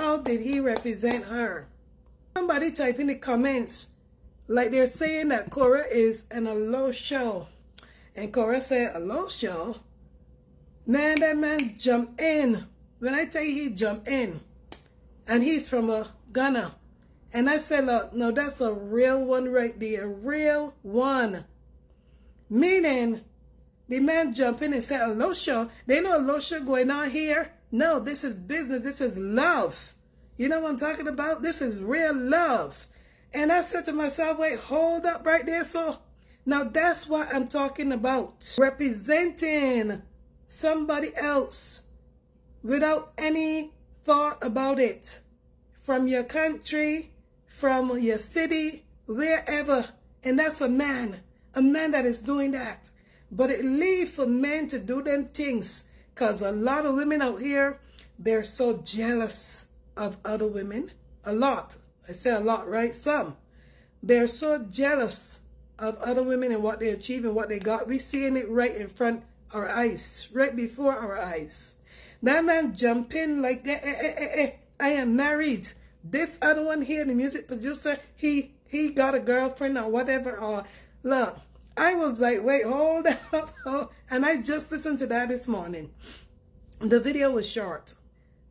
How did he represent her? Somebody type in the comments like they're saying that Korra is an a low show. And Korra said, a low show? Man, that man jumped in. When I tell you he jumped in. And he's from a Ghana. And I said, look, no, that's a real one right there. A real one. Meaning, the man jumped in and said, Alosha, they know a low Alosha going on here. No, this is business. This is love. You know what I'm talking about? This is real love. And I said to myself, wait, hold up right there. So now that's what I'm talking about. Representing somebody else without any thought about it. From your country, from your city, wherever. And that's a man. A man that is doing that. But it leaves for men to do them things. Because a lot of women out here, they're so jealous of other women. A lot. I say a lot, right? Some. They're so jealous of other women and what they achieve and what they got. We seeing it right in front our eyes, right before our eyes. That man jumping like that. Eh, eh, eh, eh, I am married. This other one here, the music producer, he he got a girlfriend or whatever. Or look, I was like, wait, hold up. And I just listened to that this morning. The video was short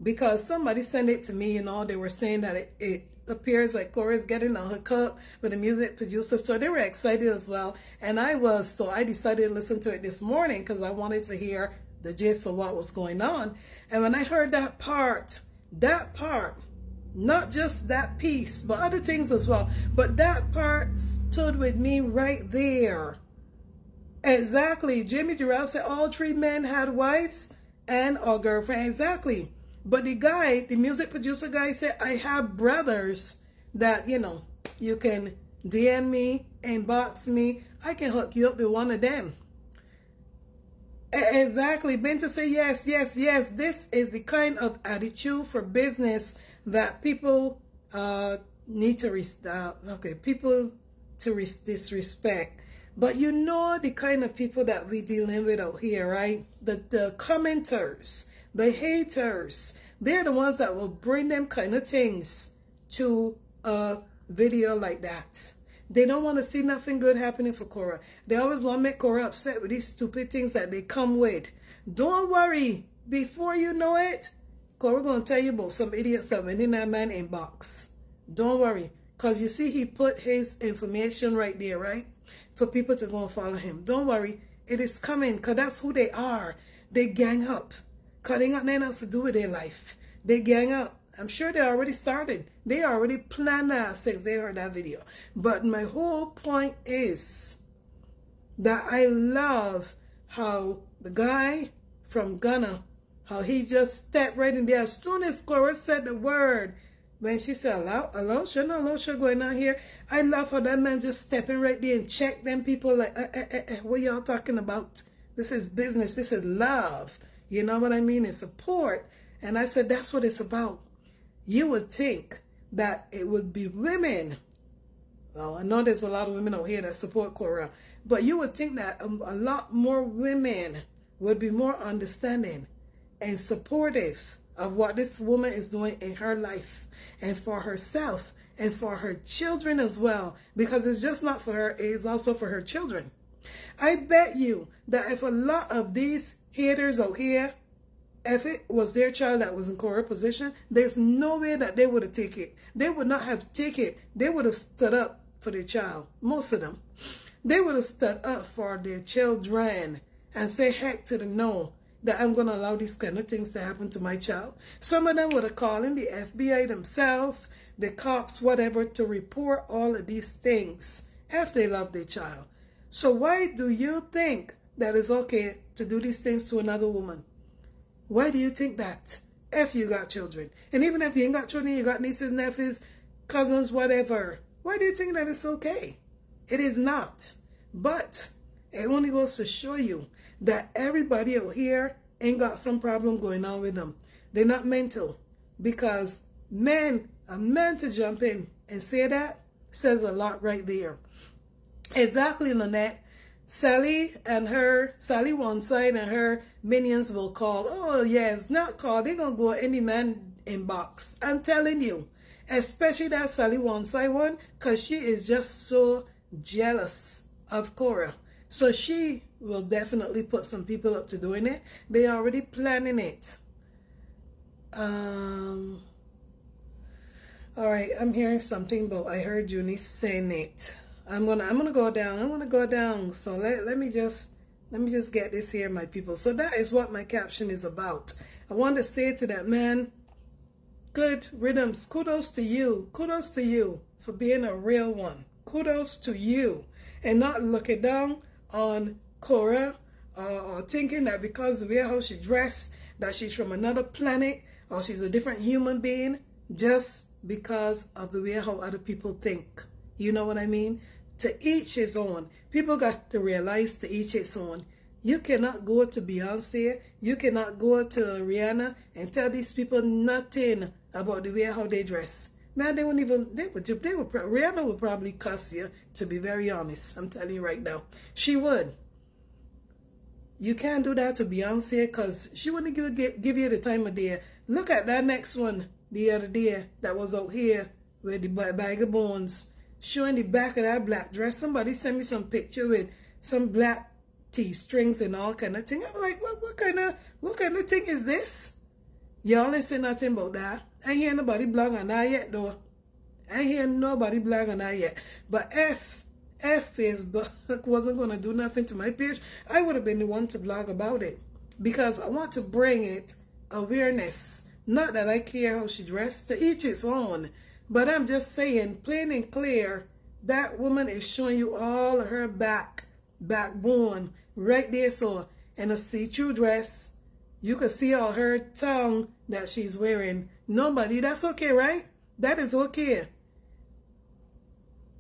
because somebody sent it to me, you know, they were saying that it, it appears like Korra's getting a hookup with a music producer. So they were excited as well. And I was, so I decided to listen to it this morning because I wanted to hear the gist of what was going on. And when I heard that part, that part, not just that piece, but other things as well. But that part stood with me right there. Exactly. Jimmy Durrell said all three men had wives and a girlfriend. Exactly. But the guy, the music producer guy said, I have brothers that, you know, you can DM me, inbox me. I can hook you up with one of them. Exactly. Benta say yes, yes, yes. This is the kind of attitude for business that people uh, need to, uh, okay, people to disrespect. But you know the kind of people that we dealing with out here, right? The, the commenters, the haters, they're the ones that will bring them kind of things to a video like that. They don't want to see nothing good happening for Korra. They always want to make Korra upset with these stupid things that they come with. Don't worry. Before you know it, Going to tell you about some idiots that went in that man inbox. Don't worry. Because you see he put his information right there, right? For people to go and follow him. Don't worry. It is coming because that's who they are. They gang up. Because they got nothing else to do with their life. They gang up. I'm sure they already started. They already planned that since they heard that video. But my whole point is that I love how the guy from Ghana, how he just stepped right in there. As soon as Korra said the word, when she said, hello, hello, sure, no, hello, sure, going on here. I love how that man just stepping right there and check them people like, eh, eh, eh, eh, what y'all talking about? This is business. This is love. You know what I mean? And support. And I said, that's what it's about. You would think that it would be women. Well, I know there's a lot of women out here that support Korra, but you would think that a, a lot more women would be more understanding and supportive of what this woman is doing in her life and for herself and for her children as well because it's just not for her it's also for her children i bet you that if a lot of these haters out here if it was their child that was in Korra position, there's no way that they would have taken it. They would not have taken it. They would have stood up for their child. Most of them. They would have stood up for their children and say heck to the no that I'm going to allow these kind of things to happen to my child. Some of them would have called in the FBI themselves, the cops, whatever, to report all of these things if they love their child. So why do you think that it's okay to do these things to another woman? Why do you think that? If you got children. And even if you ain't got children, you got nieces, nephews, cousins, whatever. Why do you think that it's okay? It is not. But it only goes to show you that everybody out here ain't got some problem going on with them. They're not mental. Because men, a man to jump in and say that says a lot right there. Exactly, Lynette. Sally and her, Sally one side and her minions will call. Oh, yes, not call. They're going to go any man inbox. I'm telling you, especially that Sally One-Side one, because she is just so jealous of Korra. So she will definitely put some people up to doing it. They are already planning it. Um, all right, I'm hearing something, but I heard Junie saying it. I'm gonna I'm gonna go down. I'm gonna go down. So let, let me just let me just get this here, my people. So that is what my caption is about. I want to say to that man, good rhythms. Kudos to you. Kudos to you for being a real one. Kudos to you. And not looking down on Korra uh, or thinking that because of the way how she dressed, that she's from another planet or she's a different human being just because of the way how other people think. You know what I mean? To each his own. People got to realize to each his own. You cannot go to Beyonce, you cannot go to Rihanna and tell these people nothing about the way how they dress. Man, they wouldn't even, they would, they would, Rihanna would probably cuss you, to be very honest. I'm telling you right now. She would. You can't do that to Beyonce because she wouldn't give, give you the time of day. Look at that next one the other day that was out here with the bag of bones showing the back of that black dress. Somebody sent me some picture with some black T strings and all kind of thing. I'm like, what, what kind of what kind of thing is this? Y'all ain't say nothing about that. I ain't hear nobody blog on that yet though. I ain't hear nobody blog on that yet. But if if Facebook wasn't gonna do nothing to my page, I would have been the one to blog about it. Because I want to bring it awareness. Not that I care how she dressed, to each its own. But I'm just saying, plain and clear, that woman is showing you all her back, backbone, right there. So, in a see-through dress, you can see all her tongue that she's wearing. Nobody, that's okay, right? That is okay.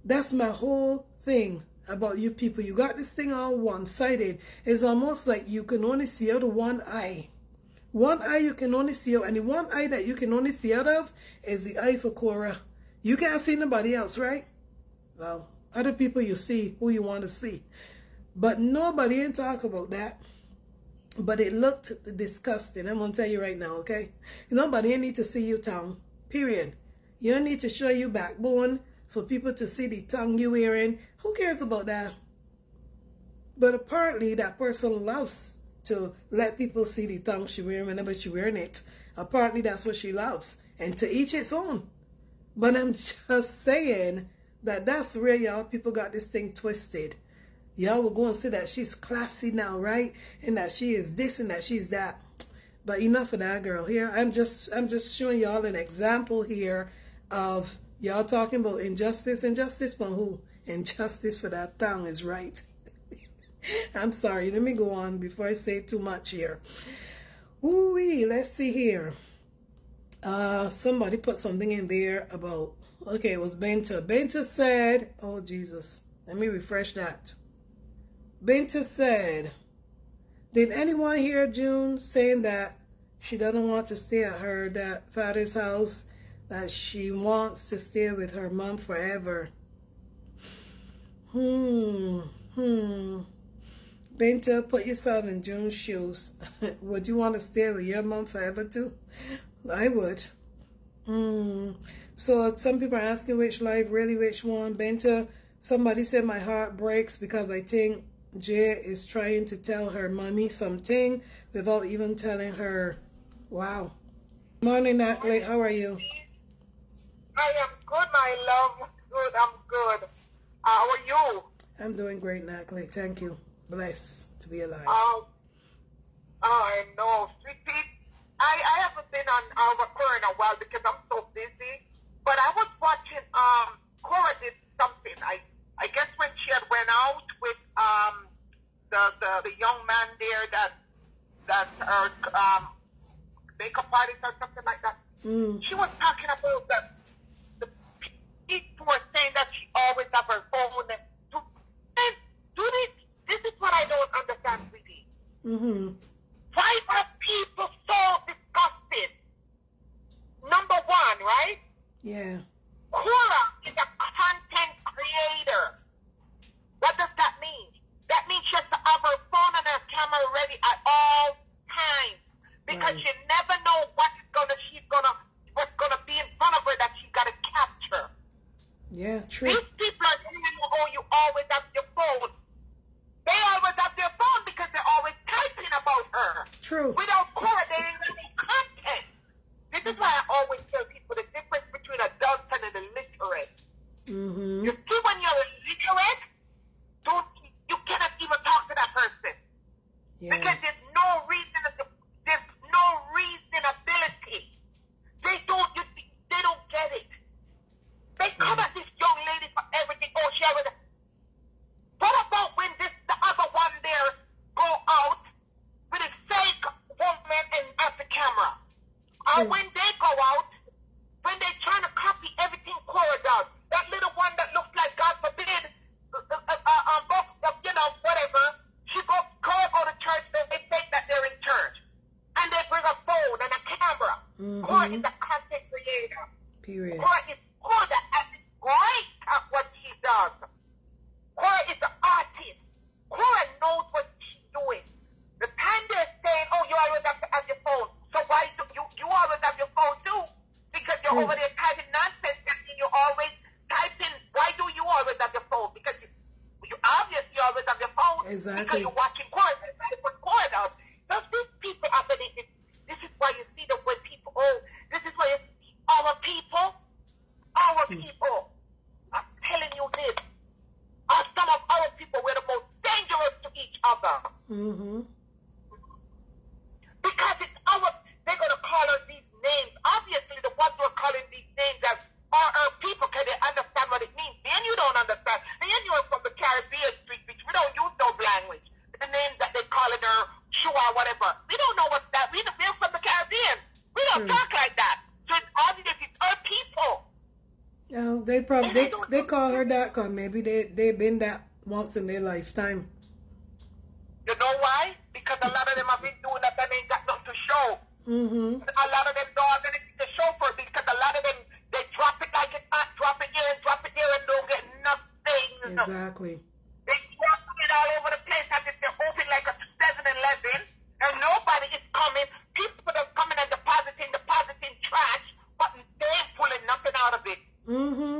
That's my whole thing about you people. You got this thing all one-sided. It's almost like you can only see out of one eye. One eye you can only see out, and the one eye that you can only see out of is the eye for Korra. You can't see nobody else, right? Well, other people you see who you want to see. But nobody ain't talk about that. But it looked disgusting. I'm going to tell you right now, okay? Nobody need to see your tongue, period. You need to show your backbone for people to see the tongue you're wearing. Who cares about that? But apparently that person loves to let people see the tongue she wearing whenever she wearing it. Apparently that's what she loves. And to each its own. But I'm just saying that that's where y'all people got this thing twisted. Y'all will go and say that she's classy now, right? And that she is this and that she's that. But enough of that girl here. I'm just I'm just showing y'all an example here of y'all talking about injustice. Injustice for who? Injustice for that tongue is right. I'm sorry. Let me go on before I say too much here. Ooh let's see here. Uh, somebody put something in there about, okay, it was Benta. Benta said, oh Jesus, let me refresh that. Benta said, did anyone hear June saying that she doesn't want to stay at her that father's house, that she wants to stay with her mom forever? Hmm, hmm. Benta, put yourself in June's shoes. would you want to stay with your mom forever too? I would. Mm. So some people are asking which life, really which one. Benta, somebody said my heart breaks because I think Jay is trying to tell her mommy something without even telling her. Wow. Morning, Natalie. How are you? I am good, my love. Good, I'm good. How are you? I'm doing great, Natalie. Thank you blessed to be alive. Um, I know, sweetie. I, I haven't been on our Korra in a while because I'm so busy. But I was watching. Um, Korra did something. I I guess when she had went out with um the the, the young man there that that her um makeup artist or something like that. Mm. She was talking about that the it was saying that she always have her phone. Do, do this. This is what I don't understand, really. Mm-hmm. Why are people so disgusted? Number one, right? Yeah. Korra is a content creator. What does that mean? That means she has to have her phone and her camera ready at all times because right. you never know what's gonna she's gonna what's gonna be in front of her that she gotta capture. Yeah, true. These people are telling oh, you always have your phone. They always have their phone because they're always typing about her. True. Without her, they ain't got any content. This is why I always tell people the difference between a Dalton and a literate. Mm-hmm. You see, when you're illiterate, don't, you cannot even talk to that person. Yes. Because there's no reason, there's no reasonability. They don't, you, they don't get it. They mm-hmm. come at this young lady for everything. Oh, she already. What about when this the other one there go out with a fake woman and at the camera? And when they go out, when they trying to copy everything Korra does, that little one that looks like God forbid, uh, uh, uh, uh um, you know, whatever, she go, Korra go to church and they think that they're in church. And they bring a phone and a camera. Mm-hmm. Korra is a content creator. Period. Korra is probably they, they call her that because maybe they they've been that once in their lifetime. You know why? Because a lot of them have been doing that and ain't got nothing to show. Mm-hmm. A lot of them don't have anything to show for it because a lot of them they drop it like it's hot, drop it here and drop it here and don't get nothing. Exactly. They drop it all over the place as if they're open like a 7-Eleven and nobody is coming. People are coming and depositing, depositing trash, but they're pulling nothing out of it. Mm-hmm.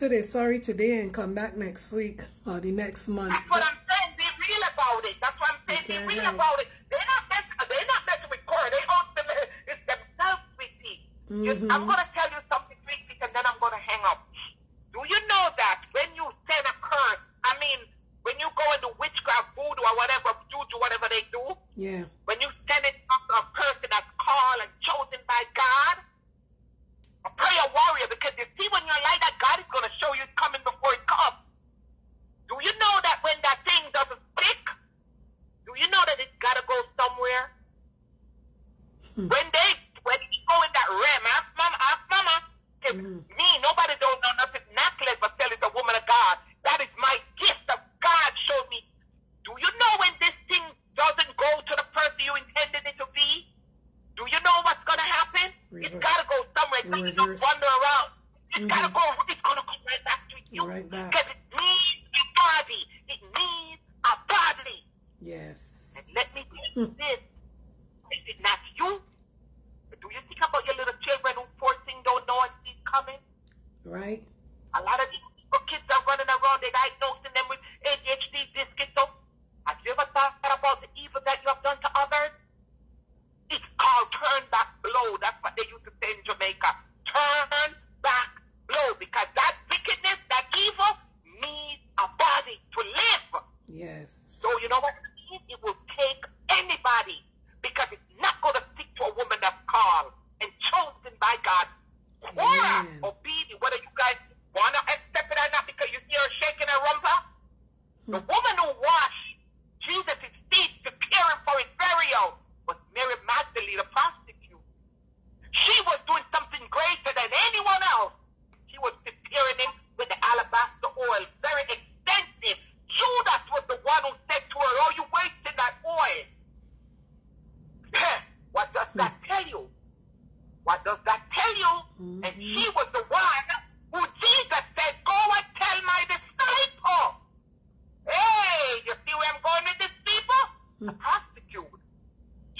City, sorry today, and come back next week or the next month. That's what I'm saying. Be real about it. That's what I'm saying. Be real help. about it. They're not messing. They're not messing with Korra. They own them, it's themselves, sweetie. Mm-hmm. I'm gonna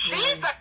Sim. Vida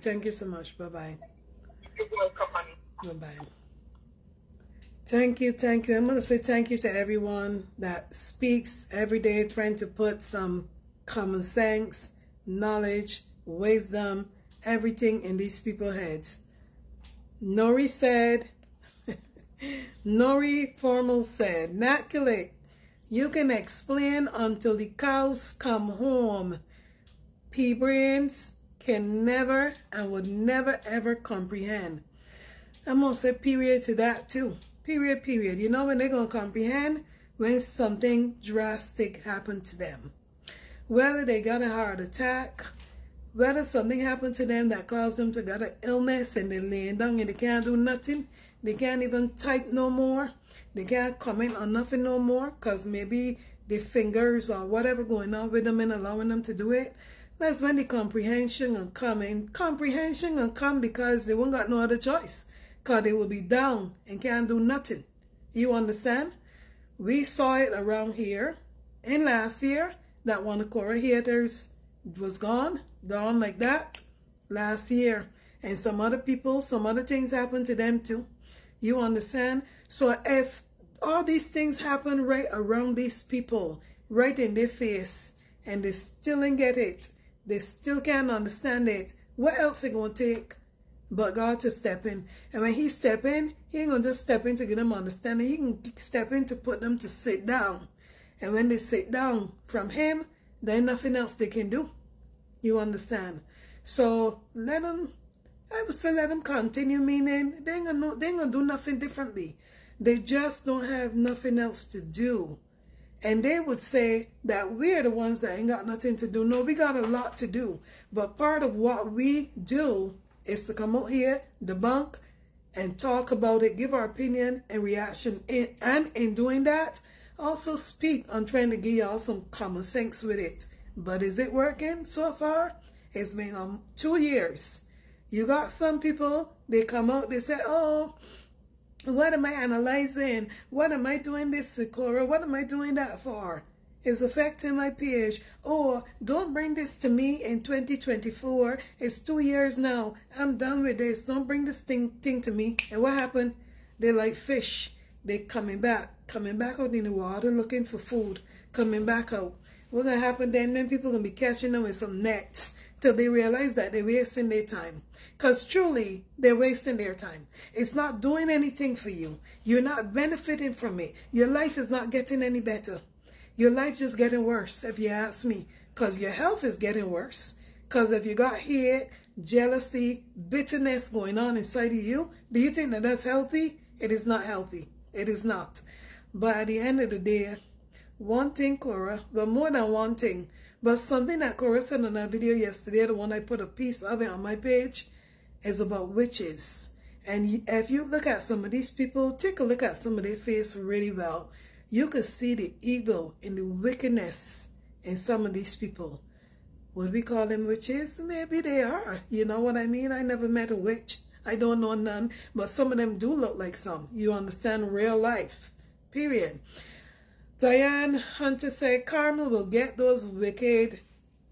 Thank you so much. Bye bye. You're welcome, honey. Bye bye. Thank you, thank you. I'm going to say thank you to everyone that speaks every day, trying to put some common sense, knowledge, wisdom, everything in these people's heads. Nori said, Nori Formal said, Nakulik, you can explain until the cows come home. P brains can never and would never ever comprehend. I'm gonna say period to that too. Period, period. You know when they're gonna comprehend when something drastic happened to them. Whether they got a heart attack, whether something happened to them that caused them to get an illness and they're laying down and they can't do nothing, they can't even type no more, they can't comment on nothing no more because maybe the fingers or whatever going on with them and allowing them to do it. That's when the comprehension will come. And comprehension will come because they won't got no other choice. Because they will be down and can't do nothing. You understand? We saw it around here in last year that one of Korra haters was gone, gone like that last year. And some other people, some other things happened to them too. You understand? So if all these things happen right around these people, right in their face, and they still didn't get it, they still can't understand it, what else they gonna take but God to step in? And when He step in, He ain't gonna just step in to get them understanding. He can step in to put them to sit down. And when they sit down from Him, there ain't nothing else they can do. You understand? So let them. I would say let them continue. Meaning they ain't gonna they ain't gonna do nothing differently. They just don't have nothing else to do. And they would say that we're the ones that ain't got nothing to do. No, we got a lot to do. But part of what we do is to come out here, debunk, and talk about it, give our opinion and reaction. And in doing that, also speak on trying to give y'all some common sense with it. But is it working so far? It's been um, two years. You got some people, they come out, they say, oh, what am I analyzing? What am I doing this for, Korra? What am I doing that for? It's affecting my page. Or don't bring this to me in 2024. It's two years now. I'm done with this. Don't bring this thing thing to me. And what happened? They're like fish. They coming back, coming back out in the water looking for food, coming back out. What's gonna happen then? Then people gonna be catching them with some nets till they realize that they're wasting their time. Because truly, they're wasting their time. It's not doing anything for you. You're not benefiting from it. Your life is not getting any better. Your life just getting worse, if you ask me, because your health is getting worse. Because if you got hate, jealousy, bitterness going on inside of you, do you think that that's healthy? It is not healthy. It is not. But at the end of the day, one thing, Korra, but more than one thing, but something that Korra said in that video yesterday, the one I put a piece of it on my page, is about witches. And if you look at some of these people, take a look at some of their face really well. You can see the evil and the wickedness in some of these people. Would we call them witches? Maybe they are. You know what I mean? I never met a witch. I don't know none. But some of them do look like some. You understand real life. Period. Diane Hunter said, Karma will get those wicked,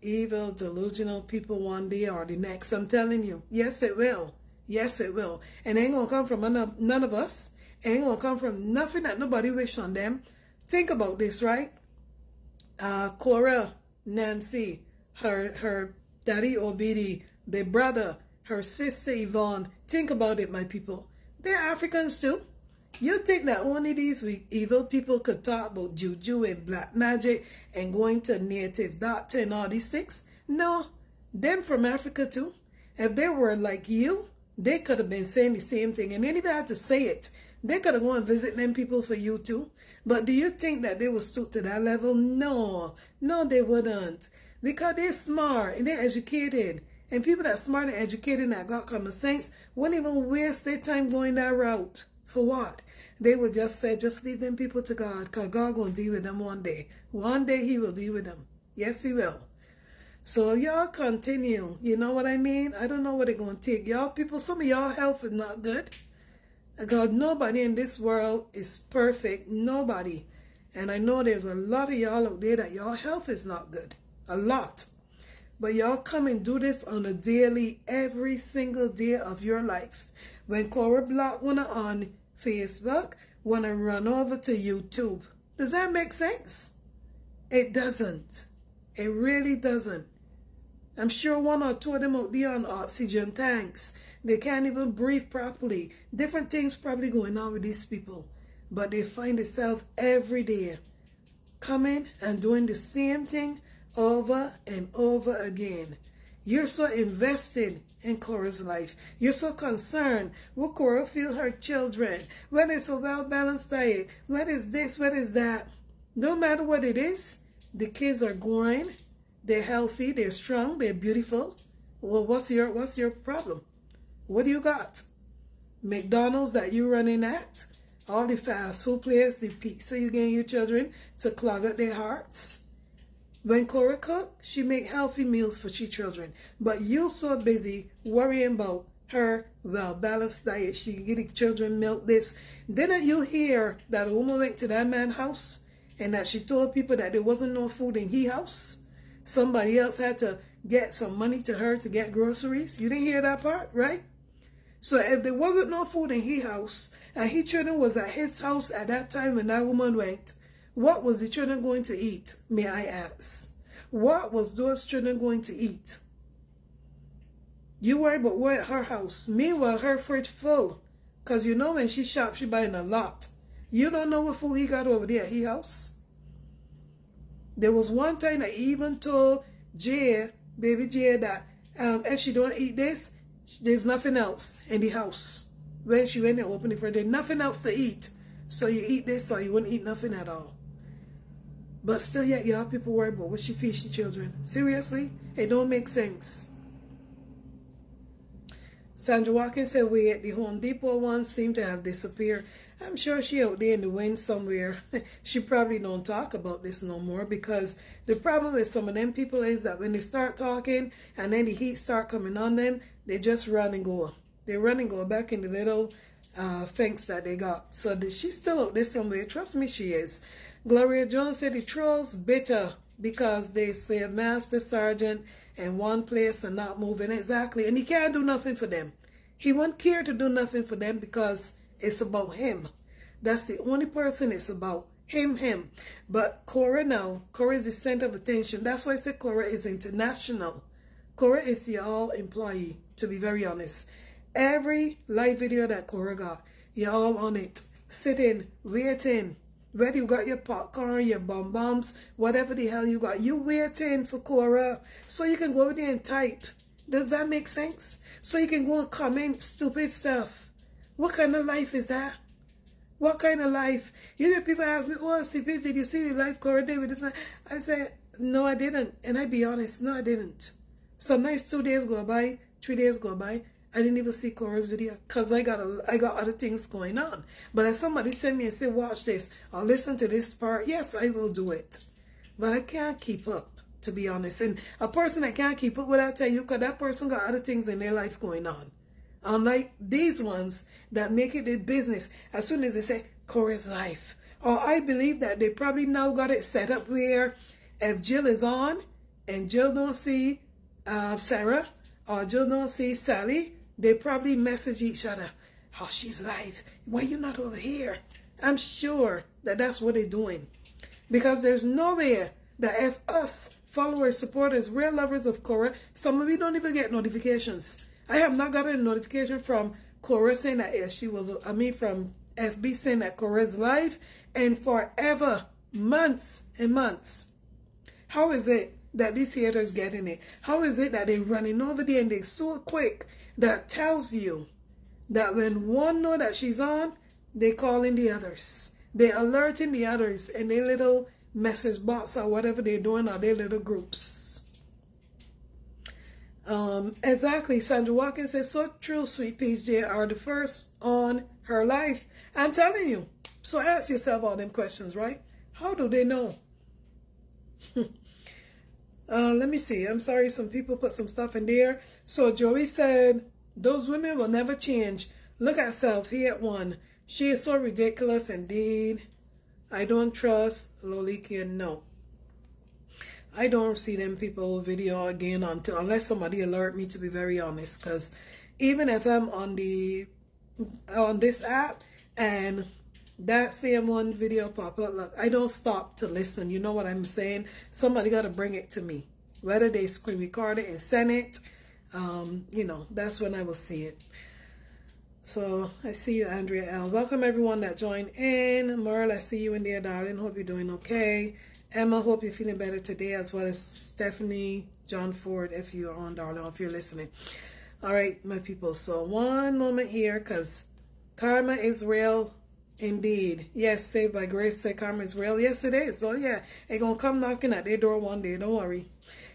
evil, delusional people one day or the next. I'm telling you. Yes, it will. Yes, it will. And it ain't to come from none of us. It ain't to come from nothing that nobody wish on them. Think about this, right? Uh, Korra, Nancy, her, her daddy Obidi, their brother, her sister Yvonne. Think about it, my people. They're Africans too. You think that only these evil people could talk about juju and black magic and going to native doctor and all these things? No, them from Africa too. If they were like you, they could have been saying the same thing. And anybody had to say it. They could have gone and visit them people for you too. But do you think that they would stoop to that level? No. No, they wouldn't. Because they're smart and they're educated. And people that smart and educated and that got common sense wouldn't even waste their time going that route. For what? They would just say, just leave them people to God, because God going to deal with them one day. One day he will deal with them. Yes, he will. So y'all continue. You know what I mean? I don't know what they're going to take. Y'all people, some of y'all health is not good. God, nobody in this world is perfect. Nobody. And I know there's a lot of y'all out there that y'all health is not good. A lot. But y'all come and do this on a daily, every single day of your life. When Korra Block wanna on Facebook, wanna run over to YouTube. Does that make sense? It doesn't. It really doesn't. I'm sure one or two of them out there on oxygen tanks. They can't even breathe properly. Different things probably going on with these people. But they find themselves every day coming and doing the same thing over and over again. You're so invested in Korra's life. You're so concerned. Will Korra feel her children? What is a well-balanced diet? What is this? What is that? No matter what it is, the kids are growing. They're healthy. They're strong. They're beautiful. Well, what's your what's your problem? What do you got? McDonald's that you running at? All the fast food places, the pizza you getting your children to clog up their hearts? When Korra cook, she make healthy meals for she children. But you so busy worrying about her well-balanced diet. She get the children milk this. Didn't you hear that a woman went to that man's house and that she told people that there wasn't no food in his house? Somebody else had to get some money to her to get groceries. You didn't hear that part, right? So if there wasn't no food in his house and his children was at his house at that time when that woman went, what was the children going to eat, may I ask? What was those children going to eat? You worry about what her house. Meanwhile, her fridge full. Because you know when she shops, she buying a lot. You don't know what food he got over there his house. There was one time I even told Jay, baby Jay, that um, if she don't eat this, there's nothing else in the house. When she went and opened the fridge, there's nothing else to eat. So you eat this or you wouldn't eat nothing at all. But still yet y'all people worry about what she feeds your children. Seriously? It don't make sense. Sandra Watkins said we at the Home Depot one seem to have disappeared. I'm sure she out there in the wind somewhere. she probably don't talk about this no more because the problem with some of them people is that when they start talking and then the heat start coming on them, they just run and go. They run and go back in the little uh, things that they got. So she's still out there somewhere. Trust me, she is. Gloria Jones said the trolls bitter because they say master sergeant in one place and not moving. Exactly. And he can't do nothing for them. He won't care to do nothing for them because it's about him. That's the only person it's about. Him him. But Korra now Korra is the center of attention. That's why I said Korra is international. Korra is the all employee to be very honest. Every live video that Korra got y'all on it. Sitting waiting Whether you got your popcorn, your bum bums, whatever the hell you got, you waiting for Korra so you can go over there and type. Does that make sense? So you can go and comment stupid stuff. What kind of life is that? What kind of life? You know, people ask me, oh, CP, did you see the life Korra did with this? I said, no, I didn't. And I be honest, no, I didn't. Sometimes two days go by, three days go by, I didn't even see Korra's video because I got a, I got other things going on. But if somebody send me and say, watch this or listen to this part, yes, I will do it. But I can't keep up, to be honest. And a person that can't keep up with I tell you, because that person got other things in their life going on. Unlike these ones that make it a business as soon as they say Korra's life. Or I believe that they probably now got it set up where if Jill is on and Jill don't see uh, Sarah or Jill don't see Sally, they probably message each other, oh, she's live. Why you not over here? I'm sure that that's what they're doing. Because there's nowhere that if us, followers, supporters, real lovers of Korra, some of you don't even get notifications. I have not gotten a notification from Korra saying that she was, I mean, from FB saying that Korra's live and forever, months and months. How is it that these haters getting it? How is it that they're running over there and they're so quick that tells you that when one know that she's on, they calling the others. They alerting the others in their little message box or whatever they're doing or their little groups. Um, exactly. Sandra Watkins says, so true, sweet peach. They are the first on her life. I'm telling you. So ask yourself all them questions, right? How do they know? uh, let me see. I'm sorry, some people put some stuff in there. So Joey said, those women will never change. Look at self, he at one. She is so ridiculous indeed. I don't trust Lolikian, no. I don't see them people video again until unless somebody alert me to be very honest. Cause even if I'm on the on this app and that same one video pop up, look, I don't stop to listen. You know what I'm saying? Somebody gotta bring it to me. Whether they screen record it and send it um, you know, that's when I will see it. So I see you, Andrea L. Welcome everyone that joined in. Merle, I see you in there, darling. Hope you're doing okay. Emma, hope you're feeling better today, as well as Stephanie, John Ford, if you're on, darling, if you're listening. All right, my people. So one moment here, because karma is real indeed. Yes, saved by grace, say karma is real. Yes, it is. Oh yeah, it gonna come knocking at their door one day. Don't worry.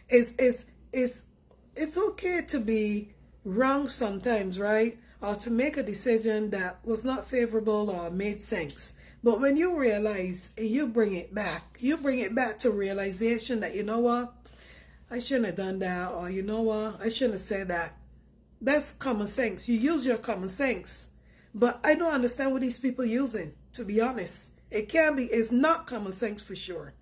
It's it's it's it's okay to be wrong sometimes, right? Or to make a decision that was not favorable or made sense. But when you realize and you bring it back, you bring it back to realization that, you know what, I shouldn't have done that, or you know what, I shouldn't have said that. That's common sense. You use your common sense. But I don't understand what these people using, to be honest. It can be, it's not common sense for sure.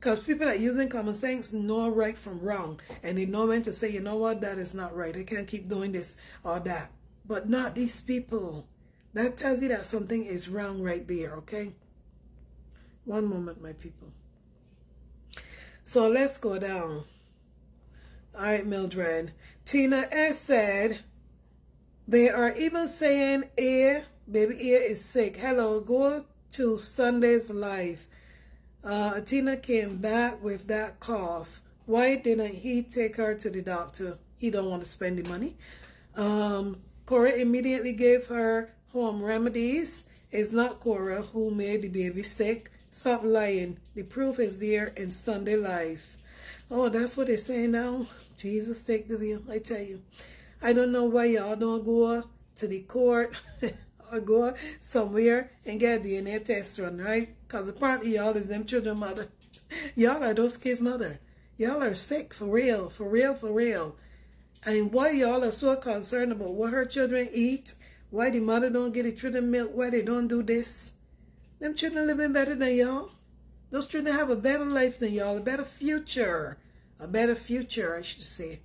Because people that using common sense know right from wrong. And they know when to say, you know what, that is not right. I can't keep doing this or that. But not these people. That tells you that something is wrong right there, okay? One moment, my people. So let's go down. All right, Mildred. Tina S. said, they are even saying air, baby ear is sick. Hello, go to Sunday's live. Uh, Tina came back with that cough. Why didn't he take her to the doctor? He don't want to spend the money. Um, Korra immediately gave her home remedies. It's not Korra who made the baby sick. Stop lying. The proof is there in Sunday Life. Oh, that's what they're saying now? Jesus, take the wheel. I tell you. I don't know why y'all don't go to the court or go somewhere and get a DNA test run, right? Because apparently y'all is them children mother. y'all are those kids' mother. Y'all are sick for real, for real, for real. And why y'all are so concerned about what her children eat, why the mother don't get the children milk, why they don't do this. Them children living better than y'all. Those children have a better life than y'all, a better future. A better future, I should say.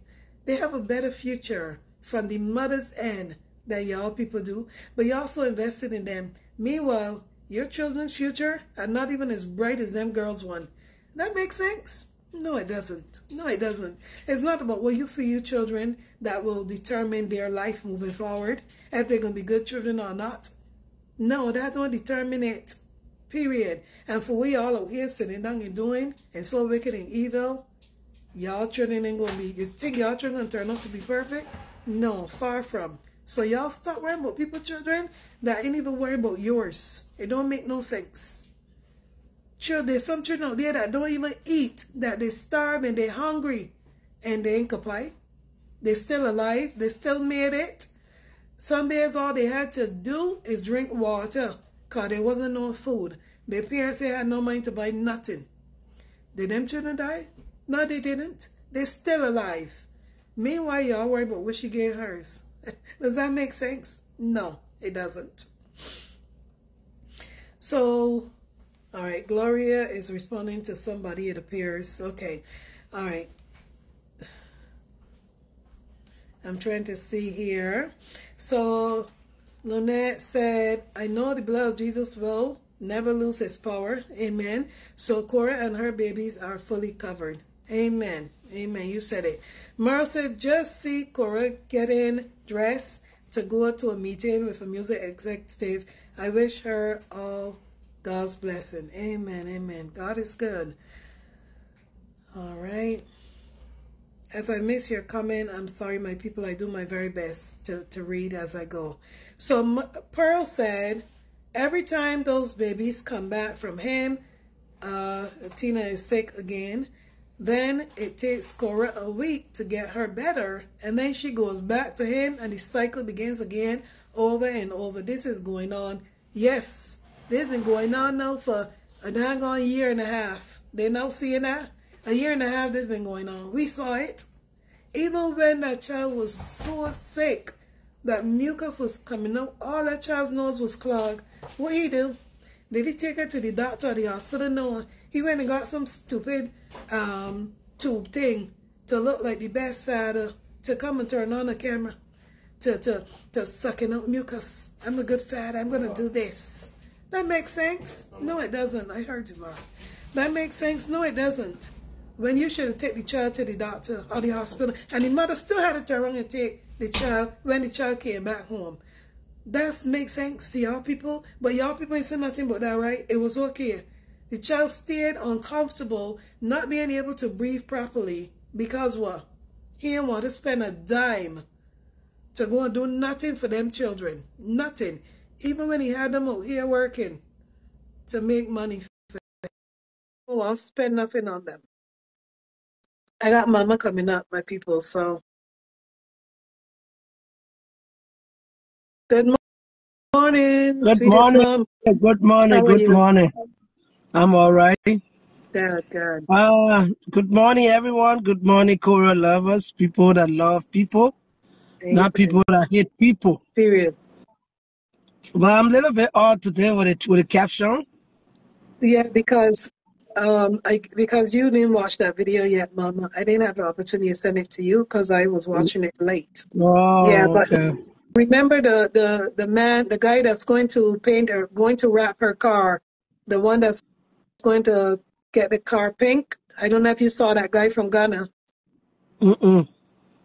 They have a better future from the mother's end that y'all people do, but you also invested in them. Meanwhile, your children's future are not even as bright as them girls' one. That makes sense? No, it doesn't. No, it doesn't. It's not about what you for your children that will determine their life moving forward, if they're going to be good children or not. No, that don't determine it. Period. And for we all out here sitting down and doing and so wicked and evil, y'all children ain't gonna be you think y'all children turn out to be perfect? No, far from. So y'all stop worrying about people children that ain't even worry about yours. It don't make no sense. Sure, there's some children out there that don't even eat, that they starve and they're hungry and they ain't kapay. They're still alive, they still made it. Some days all they had to do is drink water because there wasn't no food. Their parents they had no money to buy nothing. Did them children die? No, they didn't. They're still alive. Meanwhile, y'all worry about what she gave hers. Does that make sense? No, it doesn't. So, all right, Gloria is responding to somebody, it appears. Okay, all right. I'm trying to see here. So, Lynette said, I know the blood of Jesus will never lose its power. Amen. So, Korra and her babies are fully covered. Amen. Amen. You said it. Said, just see Korra getting dressed to go to a meeting with a music executive. I wish her all God's blessing. Amen. Amen. God is good. All right. If I miss your comment, I'm sorry, my people. I do my very best to, to read as I go. So Pearl said, every time those babies come back from him, uh, Tina is sick again. Then it takes Korra a week to get her better, and then she goes back to him, and the cycle begins again over and over. This is going on. Yes, this has been going on now for a doggone year and a half. They're now seeing that. A year and a half this has been going on. We saw it. Even when that child was so sick that mucus was coming out, all that child's nose was clogged. What he do? Did he take her to the doctor or the hospital? No. He went and got some stupid um, tube thing to look like the best father to come and turn on the camera to, to, to sucking out mucus. I'm a good father. I'm to do this. That makes sense? No, it doesn't. I heard you, Mom. That makes sense? No, it doesn't. When you should take the child to the doctor or the hospital, and the mother still had to turn around and take the child when the child came back home. That makes sense to y'all people, but y'all people ain't saying nothing about that, right? It was okay. The child stayed uncomfortable, not being able to breathe properly because what? He didn't want to spend a dime to go and do nothing for them children. Nothing. Even when he had them out here working to make money for them. He didn't want to spend nothing on them. I got mama coming up, my people, so. Good morning, Good sweetest morning. mom. Good morning. How are Good you? morning. I'm all right. Good, good. Uh, good morning, everyone. Good morning, Korra lovers, people that love people, not people that hate people. Period. But I'm a little bit odd today with it with the caption. Yeah, because um, I because you didn't watch that video yet, Mama. I didn't have the opportunity to send it to you because I was watching it late. Yeah, Oh, but okay. remember the the the man, the guy that's going to paint or going to wrap her car, the one that's going to get the car pink. I don't know if you saw that guy from Ghana. Mm-mm.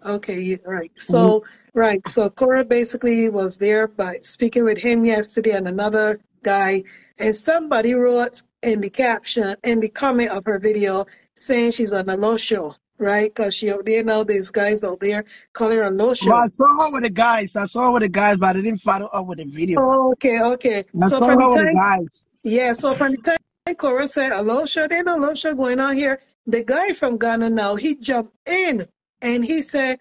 Okay, right. Mm, So, right. So Korra basically was there by speaking with him yesterday and another guy, and somebody wrote in the caption, in the comment of her video, saying she's on a low show, right? Because she out there now, there's guys out there calling her a low Well, I show. saw her with the guys. I saw her with the guys, but I didn't follow up with the video. Oh, okay, okay. I So saw from the her with the time guys. Yeah, so from the time Korra said a low show, there's no low show going on here. The guy from Ghana now, he jumped in and he said,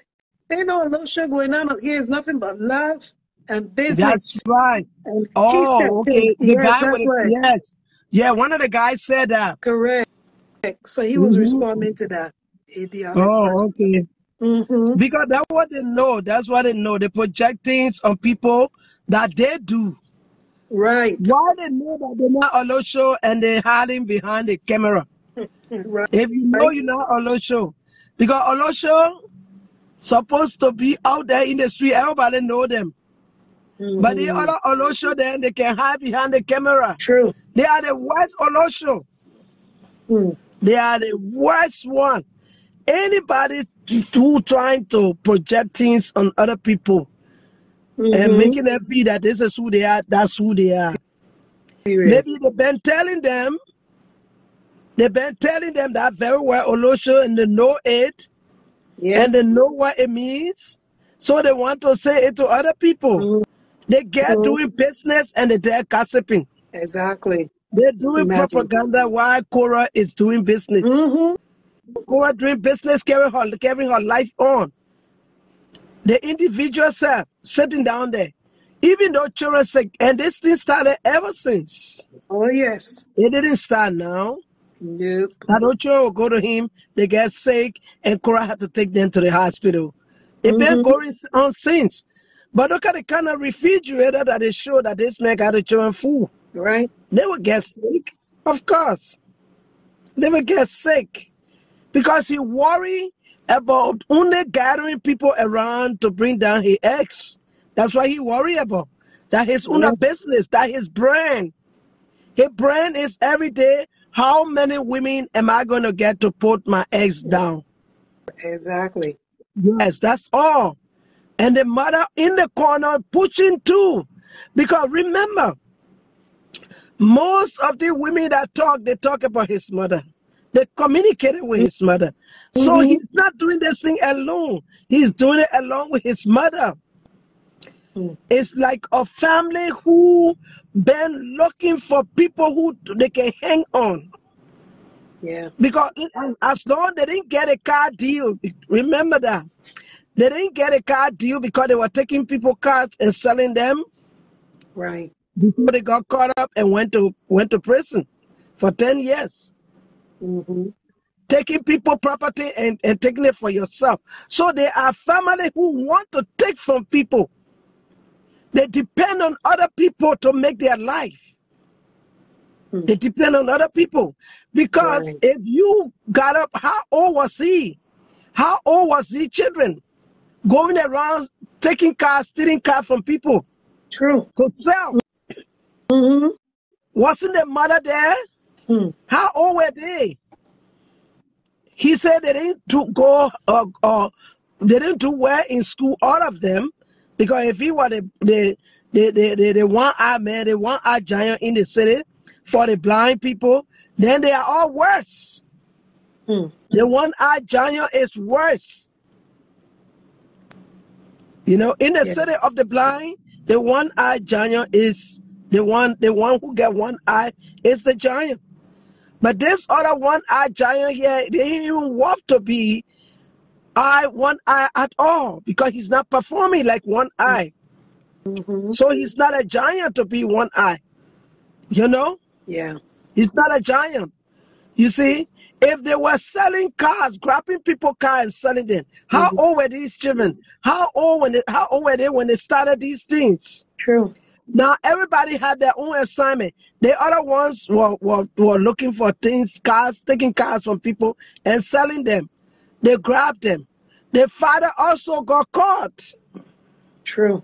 no low show going on up here. It's nothing but love and business. That's right. And he Oh, stepped in. okay. The Yes, guy that's right. Yes. Yeah, one of the guys said that. Correct. So he was hmm responding to that. eh, The other Oh, person. okay. Mm-hmm. Because that's what they know. That's what they know. They project things on people that they do. Right. Why they know that they're not Olosho and they're hiding behind the camera? Right. If you know you're not Olosho, because Olosho supposed to be out there in the street, everybody know them. But the Mm-hmm. other Olosho then they can hide behind the camera. True. They are the worst Olosho. Mm. They are the worst one. Anybody who trying to project things on other people and Mm-hmm. making them feel that this is who they are, that's who they are. Maybe they've been telling them, they've been telling them that very well, Olosho, and they know it, Yeah. and they know what it means. So they want to say it to other people. Mhm. They get Mhm. doing business and they're gossiping. Exactly. They're doing Imagine. propaganda while Korra is doing business. hmm Korra doing business, carrying her, carrying her life on. The individual self sitting down there, even though children sick, and this thing started ever since. Oh yes. It didn't start now. Nope. That old children will go to him, they get sick, and Korra had to take them to the hospital. It been Mhm. going on since. But look at the kind of refrigerator that they show that this man got the children food. Right. They will get sick, of course. They will get sick because he worry about only gathering people around to bring down his ex. That's what he worry about. That his own Yeah. Mm-hmm. business, that his brand. His brand is every day. How many women am I going to get to put my eggs down? Exactly. Yes, that's all. And the mother in the corner pushing too. Because remember, most of the women that talk, they talk about his mother. They communicated with his mother. So Mhm. he's not doing this thing alone. He's doing it along with his mother. Mm. It's like a family who been looking for people who they can hang on. Yeah. Because it, as long they didn't get a car deal, remember that. They didn't get a car deal because they were taking people cars and selling them Right. before they got caught up and went to went to prison for 10 years. Hmm Taking people property and, and taking it for yourself. So there are family who want to take from people. They depend on other people to make their life. Hmm. They depend on other people. Because Right. if you got up, how old was he? How old was his children? Going around taking cars, stealing cars from people True. to sell. hmm Wasn't the mother there? Hmm. How old were they? He said they didn't do go uh, uh, they didn't do well in school, all of them, because if he was the the the the, the, the one-eyed man, the one-eyed giant in the city for the blind people, then they are all worse. Hmm. The one-eyed giant is worse. You know, in the Yeah. city of the blind, the one-eyed giant is the one the one who get one eye is the giant. But this other one eye giant here, they didn't even want to be eye one eye at all because he's not performing like one eye. hmm So he's not a giant to be one eye. You know? Yeah. He's not a giant. You see, if they were selling cars, grabbing people cars and selling them, how Mhm. old were these children? How old when they, how old were they when they started these things? True. Now everybody had their own assignment. The other ones were, were, were looking for things, cars, taking cars from people and selling them. They grabbed them. The father also got caught True.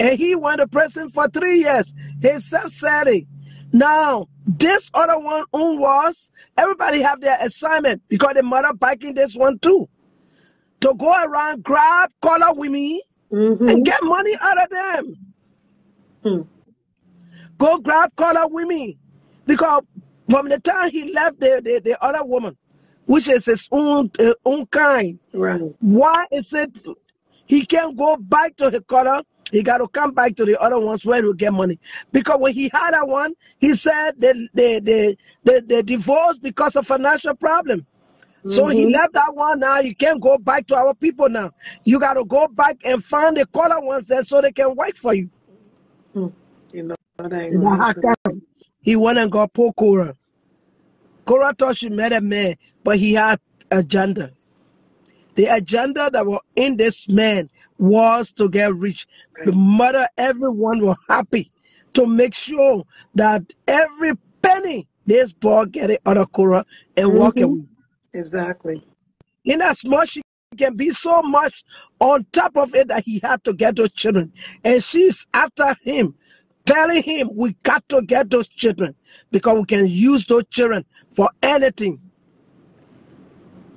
and he went to prison for three years. Himself said it. Now, this other one who was, everybody have their assignment because the mother backing this one too. To go around, grab, color women, hmm and get money out of them. Hmm. Go grab color women. Because from the time he left the, the, the other woman, which is his own, uh, own kind, Right. why is it he can't go back to his color? He got to come back to the other ones where he'll get money. Because when he had that one, he said they, they, they, they, they divorced because of financial problem. So he Mhm. left that one now. You can't go back to our people now. You got to go back and find the color ones there so they can work for you. Hmm. You know that ain't gonna happen. He went and got poor Korra. Korra thought she met a man, but he had agenda. The agenda that was in this man was to get rich. The mother, everyone was happy to make sure that every penny this boy get it out of Korra and walk Mhm. away. Exactly. In as much she can be so much on top of it that he had to get those children. And she's after him, telling him we got to get those children because we can use those children for anything.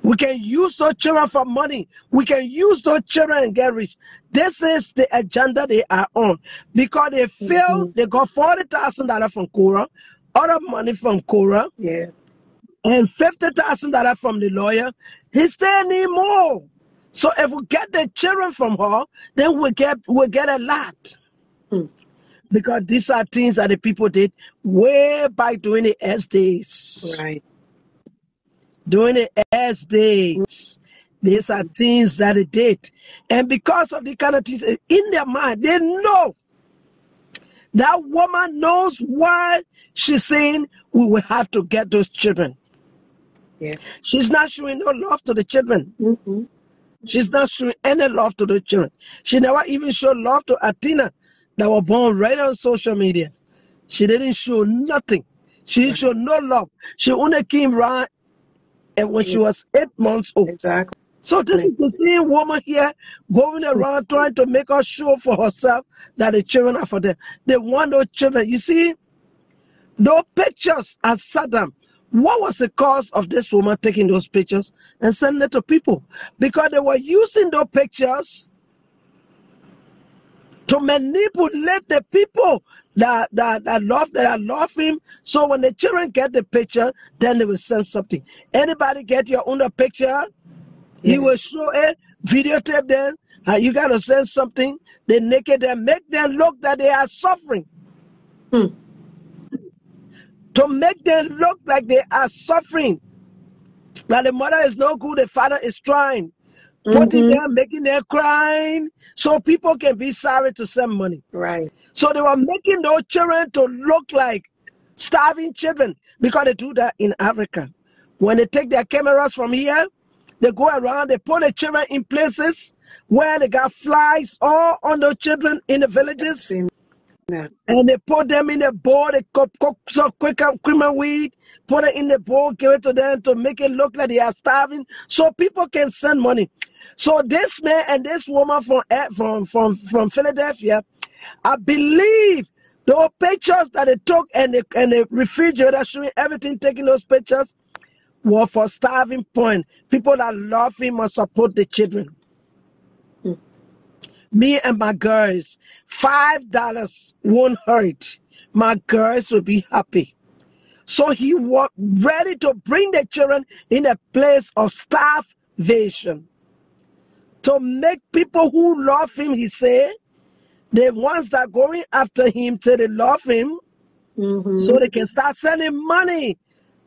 We can use those children for money. We can use those children and get rich. This is the agenda they are on because they feel Mhm. they got forty thousand dollars from Korra, other money from Korra, Yeah. and fifty thousand dollars from the lawyer. He still need more. So if we get the children from her, then we get we get a lot. Because these are things that the people did way back during the S days. Right. During the S days, these are things that they did, and because of the kind of things in their mind, they know that woman knows why she's saying we will have to get those children. Yeah. She's not showing no love to the children. Mm-hmm. She's not showing any love to the children. She never even showed love to Athena that was born right on social media. She didn't show nothing. She didn't show no love. She only came around and when she was eight months old. Exactly. So this is the same woman here going around trying to make her show for herself that the children are for them. They want those children. You see, those pictures at Saddam. What was the cause of this woman taking those pictures and sending it to people? Because they were using those pictures to manipulate the people that, that, that love that love him. So when the children get the picture, then they will send something. Anybody get your own picture? He will show it, videotape them. Uh, you got to send something. They naked them, make them look that they are suffering. Hmm. To make them look like they are suffering. That the mother is no good, the father is trying. Putting Mhm. them, making them crying, so people can be sorry to send money. Right. So they were making those children to look like starving children because they do that in Africa. When they take their cameras from here, they go around, they put the children in places where they got flies all on the children in the villages, Seen that. and they put them in a bowl, they cook, cook some quick cream and weed, put it in the bowl, give it to them to make it look like they are starving, so people can send money. So this man and this woman from eh, from from from Philadelphia, I believe those pictures that they took and the and the refrigerator showing everything, taking those pictures, were for starving point. People that love him must support the children. Me and my girls, five dollars won't hurt. My girls will be happy. So he was ready to bring the children in a place of starvation. To make people who love him, he said, the ones that are going after him say they love him, Mm-hmm. so they can start sending money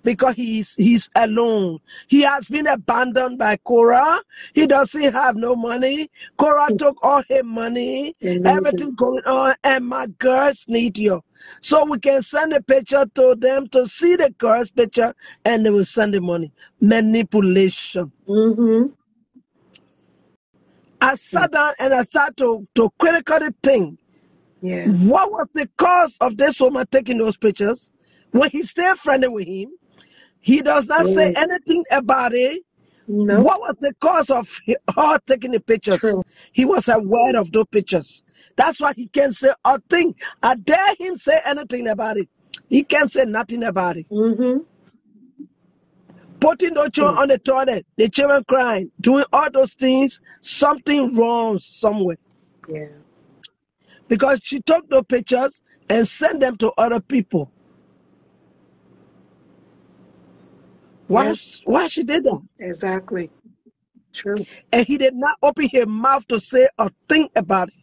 because he's he's alone. He has been abandoned by Korra. He doesn't have no money. Korra took all his money, Imagine. everything going on, and my girls need you. So we can send a picture to them to see the girl's picture and they will send the money. Manipulation. Mm-hmm. I sat down and I started to, to critically think Yeah. What was the cause of this woman taking those pictures? When he stayed friendly with him, he does not say anything about it. No. What was the cause of her taking the pictures? True. He was aware of those pictures. That's why he can't say a thing. I dare him say anything about it. He can't say nothing about it. Mm-hmm. Putting those children hmm. on the toilet, the children crying, doing all those things, something wrong somewhere. Yeah. Because she took those pictures and sent them to other people. Why, Yeah. why she did that? Exactly. True. And he did not open his mouth to say a thing about it.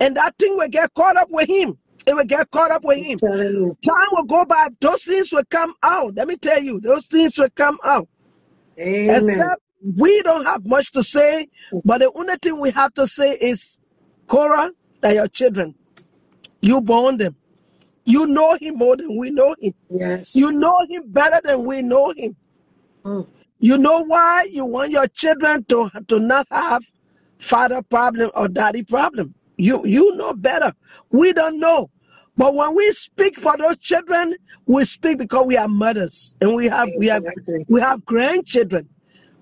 And that thing will get caught up with him. It will get caught up with him. Telling you. Time will go by. Those things will come out. Let me tell you, those things will come out. Amen. Except we don't have much to say, but the only thing we have to say is, Korra, they're your children. You born them. You know him more than we know him. Yes. You know him better than we know him. Mm. You know why you want your children to, to not have father problem or daddy problem. You you know better. We don't know. But when we speak for those children, we speak because we are mothers and we have we have we have grandchildren.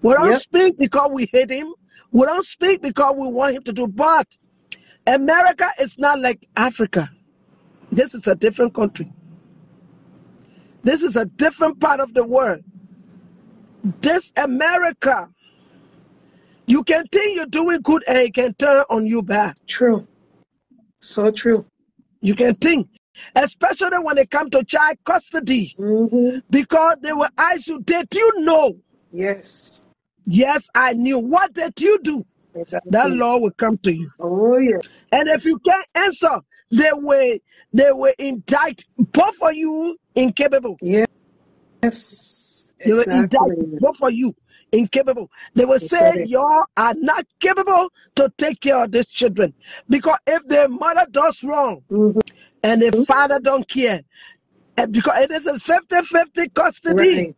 We don't Yep. speak because we hate him. We don't speak because we want him to do. bad. America is not like Africa. This is a different country. This is a different part of the world. this America, you can think you're doing good and it can turn on you bad. True. So true. You can think, especially when it comes to child custody, Mm-hmm. because they will ask you, did you know? Yes. Yes, I knew. What did you do? Exactly. That law will come to you. Oh yeah. And if you can't answer, they will they will indict both of you incapable. Yes. They will Exactly. indict both of you incapable. They will You said say it. y'all are not capable to take care of these children. Because if the mother does wrong Mhm. and the father don't care, and because it is a 50-50 custody. Right.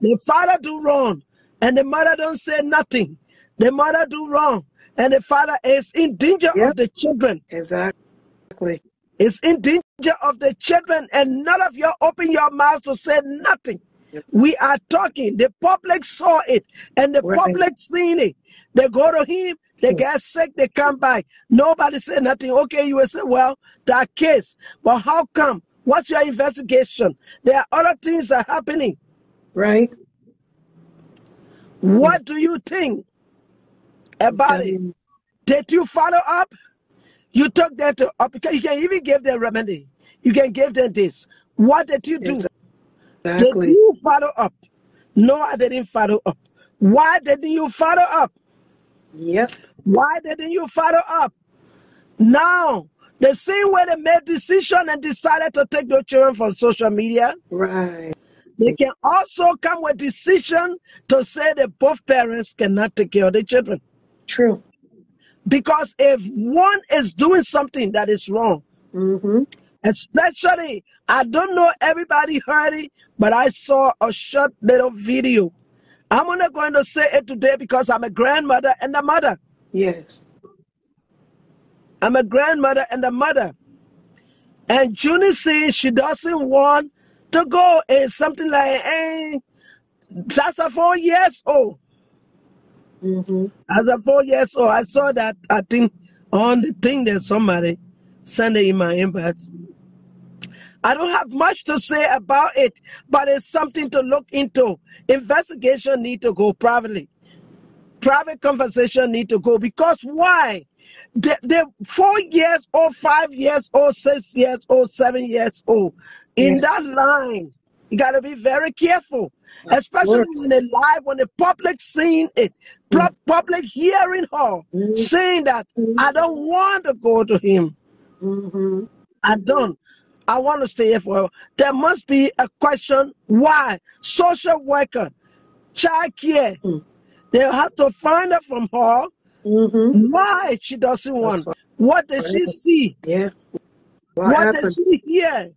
The father do wrong and the mother don't say nothing. The mother do wrong and the father is in danger Yep. of the children. Exactly. Is in danger of the children and none of you open your mouth to say nothing. We are talking. The public saw it and the Right. public seen it. They go to him, they Mm. get sick, they come back. Nobody say nothing. Okay, you will say, well, that case. But how come? What's your investigation? There are other things that are happening. Right. What do you think I'm about it? you. Did you follow up? You took them to up you can even give them remedy. You can give them this. What did you do? Did Exactly. you follow up? No, I didn't follow up. Why didn't you follow up? Yep. Why didn't you follow up? Now, the same way they made decision and decided to take those children from social media, Right. they can also come with decision to say that both parents cannot take care of the children. True. Because if one is doing something that is wrong, Mm-hmm. Especially, I don't know everybody heard it, but I saw a short little video. I'm not going to say it today because I'm a grandmother and a mother. Yes. I'm a grandmother and a mother. And Junie says she doesn't want to go. It's something like, eh, that's a four years old. Mm-hmm. As a four years old, I saw that, I think, on the thing that somebody sent it in my inbox. I don't have much to say about it, but it's something to look into. Investigation need to go privately. Private conversation need to go because why? The, four years old, five years old, six years old, seven years old in Yes. that line, you got to be very careful, especially when they live, when the public seeing it, pu- public hearing her Mm-hmm. saying that I don't want to go to him. Mm-hmm. I don't. I want to stay here forever. There must be a question why social worker, child care, Mm. they have to find out from her Mm-hmm. why she doesn't want. What did she see? Yeah. What What did she hear?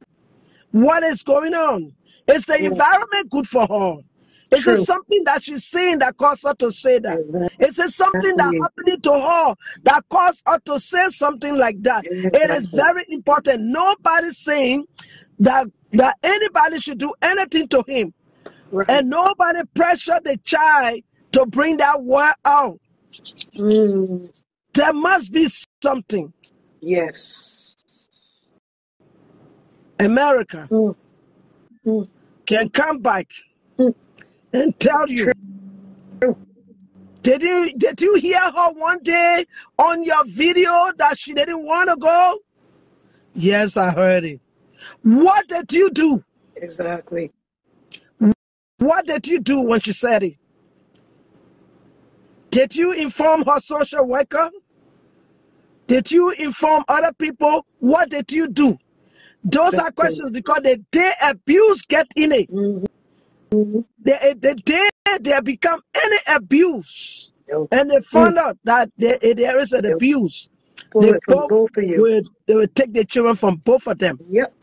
What is going on? Is the Yeah. environment good for her? Is it True. something that she's seeing that caused her to say that? Is it something that happening to her that caused her to say something like that? It is very important. Nobody's saying that that anybody should do anything to him, Right. and nobody pressure the child to bring that word out. Mm. There must be something. Yes. America Mm. Mm. can come back Mm. And tell you. True. Did you did you hear her one day on your video that she didn't want to go? Yes, I heard it. What did you do? Exactly. What did you do when she said it? Did you inform her social worker? Did you inform other people? What did you do? Those are questions because the day abuse get in it, Mm-hmm. The, the day they become any abuse, and they found out that there, there is an abuse, pull they it from both both of you. will they will take the children from both of them. Yep.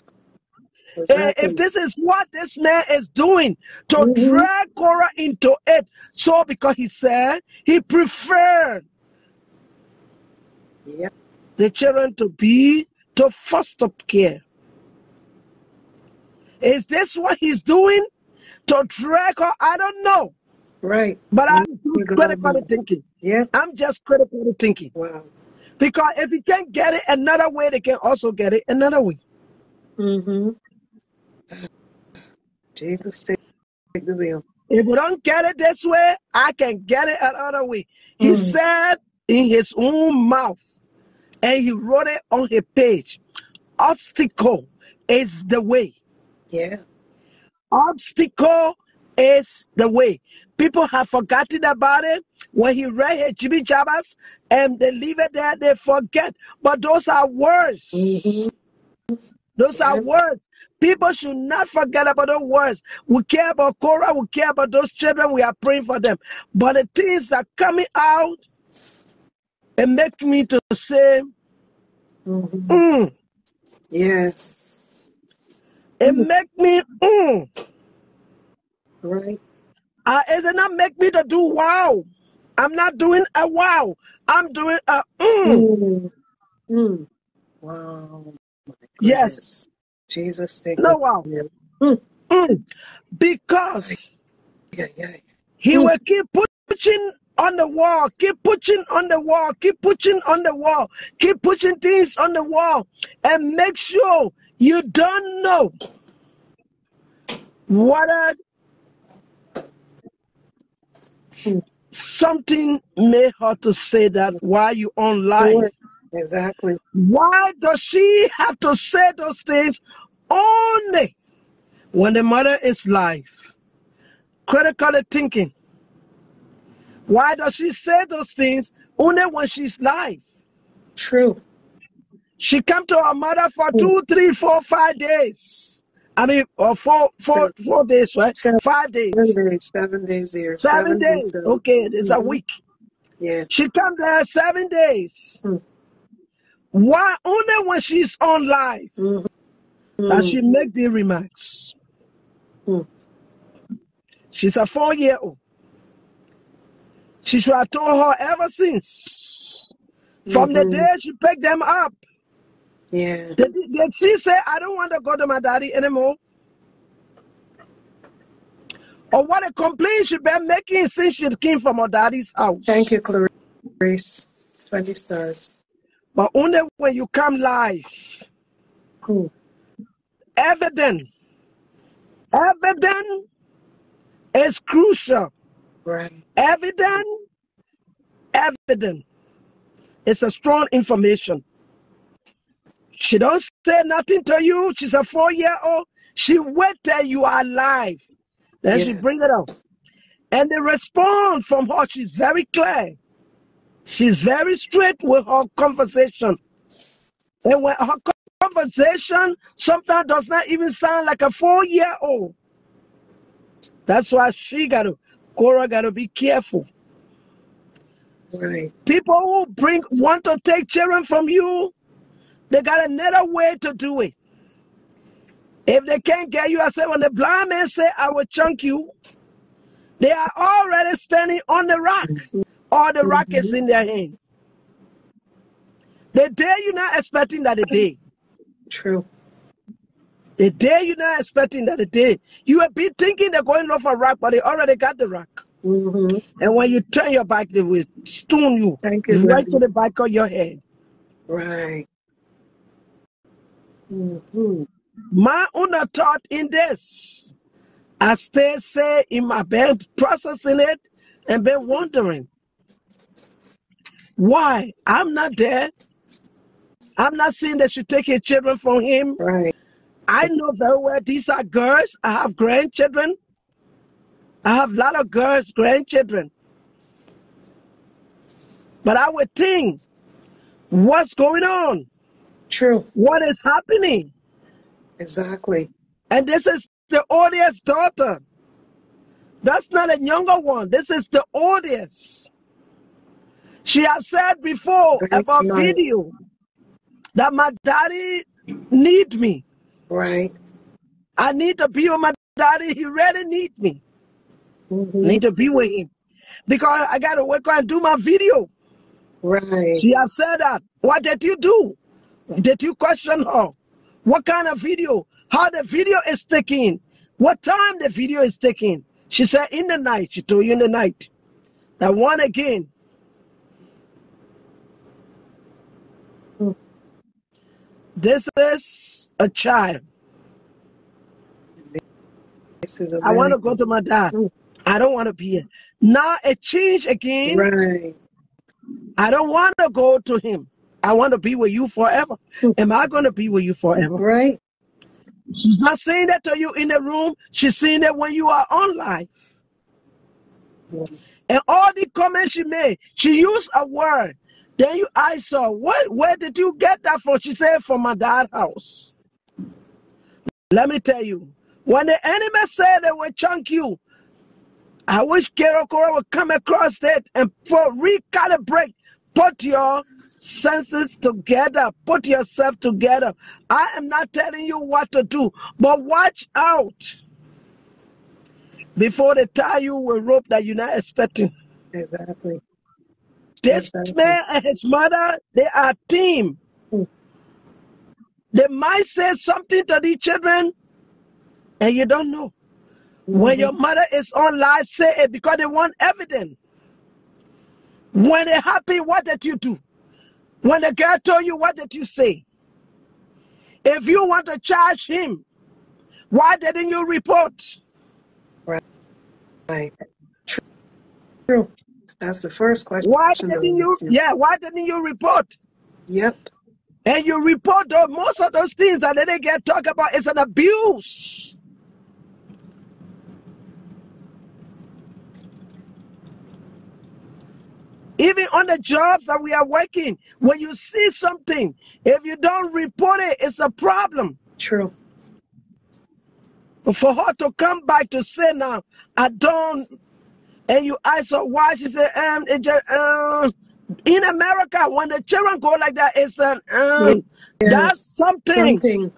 Eh, Exactly. If this is what this man is doing to Mm-hmm. drag Korra into it, so because he said he preferred Yep. the children to be to foster care. Is this what he's doing to track her? I don't know, Right. but I'm You critically thinking. Yeah. I'm just critically thinking Wow. because if he can't get it another way, they can also get it another way. Mm-hmm. Jesus take the wheel. If we don't get it this way, I can get it another way. He Mm. said in his own mouth, and he wrote it on his page obstacle is the way. Yeah. Obstacle is the way. People have forgotten about it. When he read his Jimmy Jabbas and they leave it there, they forget. But those are words. hmm Those are words. People should not forget about those words. We care about Korra, we care about those children, we are praying for them. But the things that coming out, it make me to say, mm, Yes. It make me, mm. Right. Uh, it did not make me to do wow. I'm not doing a wow. I'm doing a mm. Mm. Mm. Wow. My Yes. Jesus, take No wow. Mm. Mm. Because Yeah, yeah. he Mm. will keep pushing on the wall, keep pushing on the wall, keep pushing on the wall, keep pushing things on the wall, and make sure you don't know whether something may her to say that while you on live. Sure. Exactly. Why does she have to say those things only when the mother is live? Critical thinking. Why does she say those things only when she's live? True. She come to her mother for Mm. two, three, four, five days. I mean, or four, four, True. four days, right? Seven Five days, days. Seven days there. seven Seven days. Seven. Okay, it's a hmm week. Yeah. She come there seven days. Mm. Why only when she's on live Mm. that Mm. she make the remarks? Mm. She's a four year old. She should have told her ever since. From the hmm day she picked them up, Yeah. did, did she say, I don't want to go to my daddy anymore? Or what a complaint she been making since she came from her daddy's house? Thank you, Clarice. 20 stars. But only when you come live, Mm. evident, evident is crucial. Right. Evident, evident. It's a strong information. She don't say nothing to you. She's a four-year-old. She wait till you are alive. Then she bring it up. And the response from her, she's very clear. She's very straight with her conversation. And when her conversation sometimes does not even sound like a four-year-old. That's why she gotta, Korra gotta be careful. Right. People who bring want to take children from you, they got another way to do it. If they can't get you, I say when the blind man say, I will chunk you, they are already standing on the rock, or the rock is hmm in their hand. The day you're not expecting that the day. True. The day you're not expecting that the day. You will be thinking they're going off a rock, but they already got the rock. hmm And when you turn your back, they will stone you Thank you, right to the back of your head. Right. My own thought in this, I still say in my bed, processing it and been wondering why I'm not there. I'm not saying they should take his children from him. Right. I know very well these are girls. I have grandchildren. I have a lot of girls, grandchildren. But I would think, what's going on? True. What is happening? Exactly. And this is the oldest daughter. That's not a younger one. This is the oldest. She have said before Very about smart. video that my daddy need me. Right. I need to be with my daddy. He really need me. hmm Need to be with him. Because I gotta work and do my video. Right. She have said that. What did you do? Did you question her? What kind of video? How the video is taken? What time the video is taken? She said in the night. She told you in the night. That one again. Mm. This is a child. This is a I want to go to my dad. Mm. I don't want to be here. Now a change again. Right. I don't want to go to him. I want to be with you forever. Am I going to be with you forever? Right. She's not saying that to you in the room. She's saying that when you are online. And all the comments she made, she used a word. Then you ask her, what, where did you get that from? She said, from my dad's house. Let me tell you, when the enemy said they will chunk you, I wish Kerokora would come across that and put, recalibrate, put your senses together, put yourself together. I am not telling you what to do, but watch out before they tie you with rope that you're not expecting. Exactly. This Exactly. man and his mother, they are a team. Mm. They might say something to these children and you don't know. When Mhm. your mother is on live, say it because they want evidence. When it happy, what did you do? When the girl told you, what did you say? If you want to charge him, why didn't you report? Right. True. True. That's the first question. Why didn't you? Yeah, why didn't you report? Yep. And you report those, most of those things that they get talked about is an abuse. Even on the jobs that we are working, when you see something, if you don't report it, it's a problem. True. But for her to come back to say now, I don't, and you ask her why, she said, um, it just, uh, in America, when the children go like that, it's an, um, Yes. that's something. Something.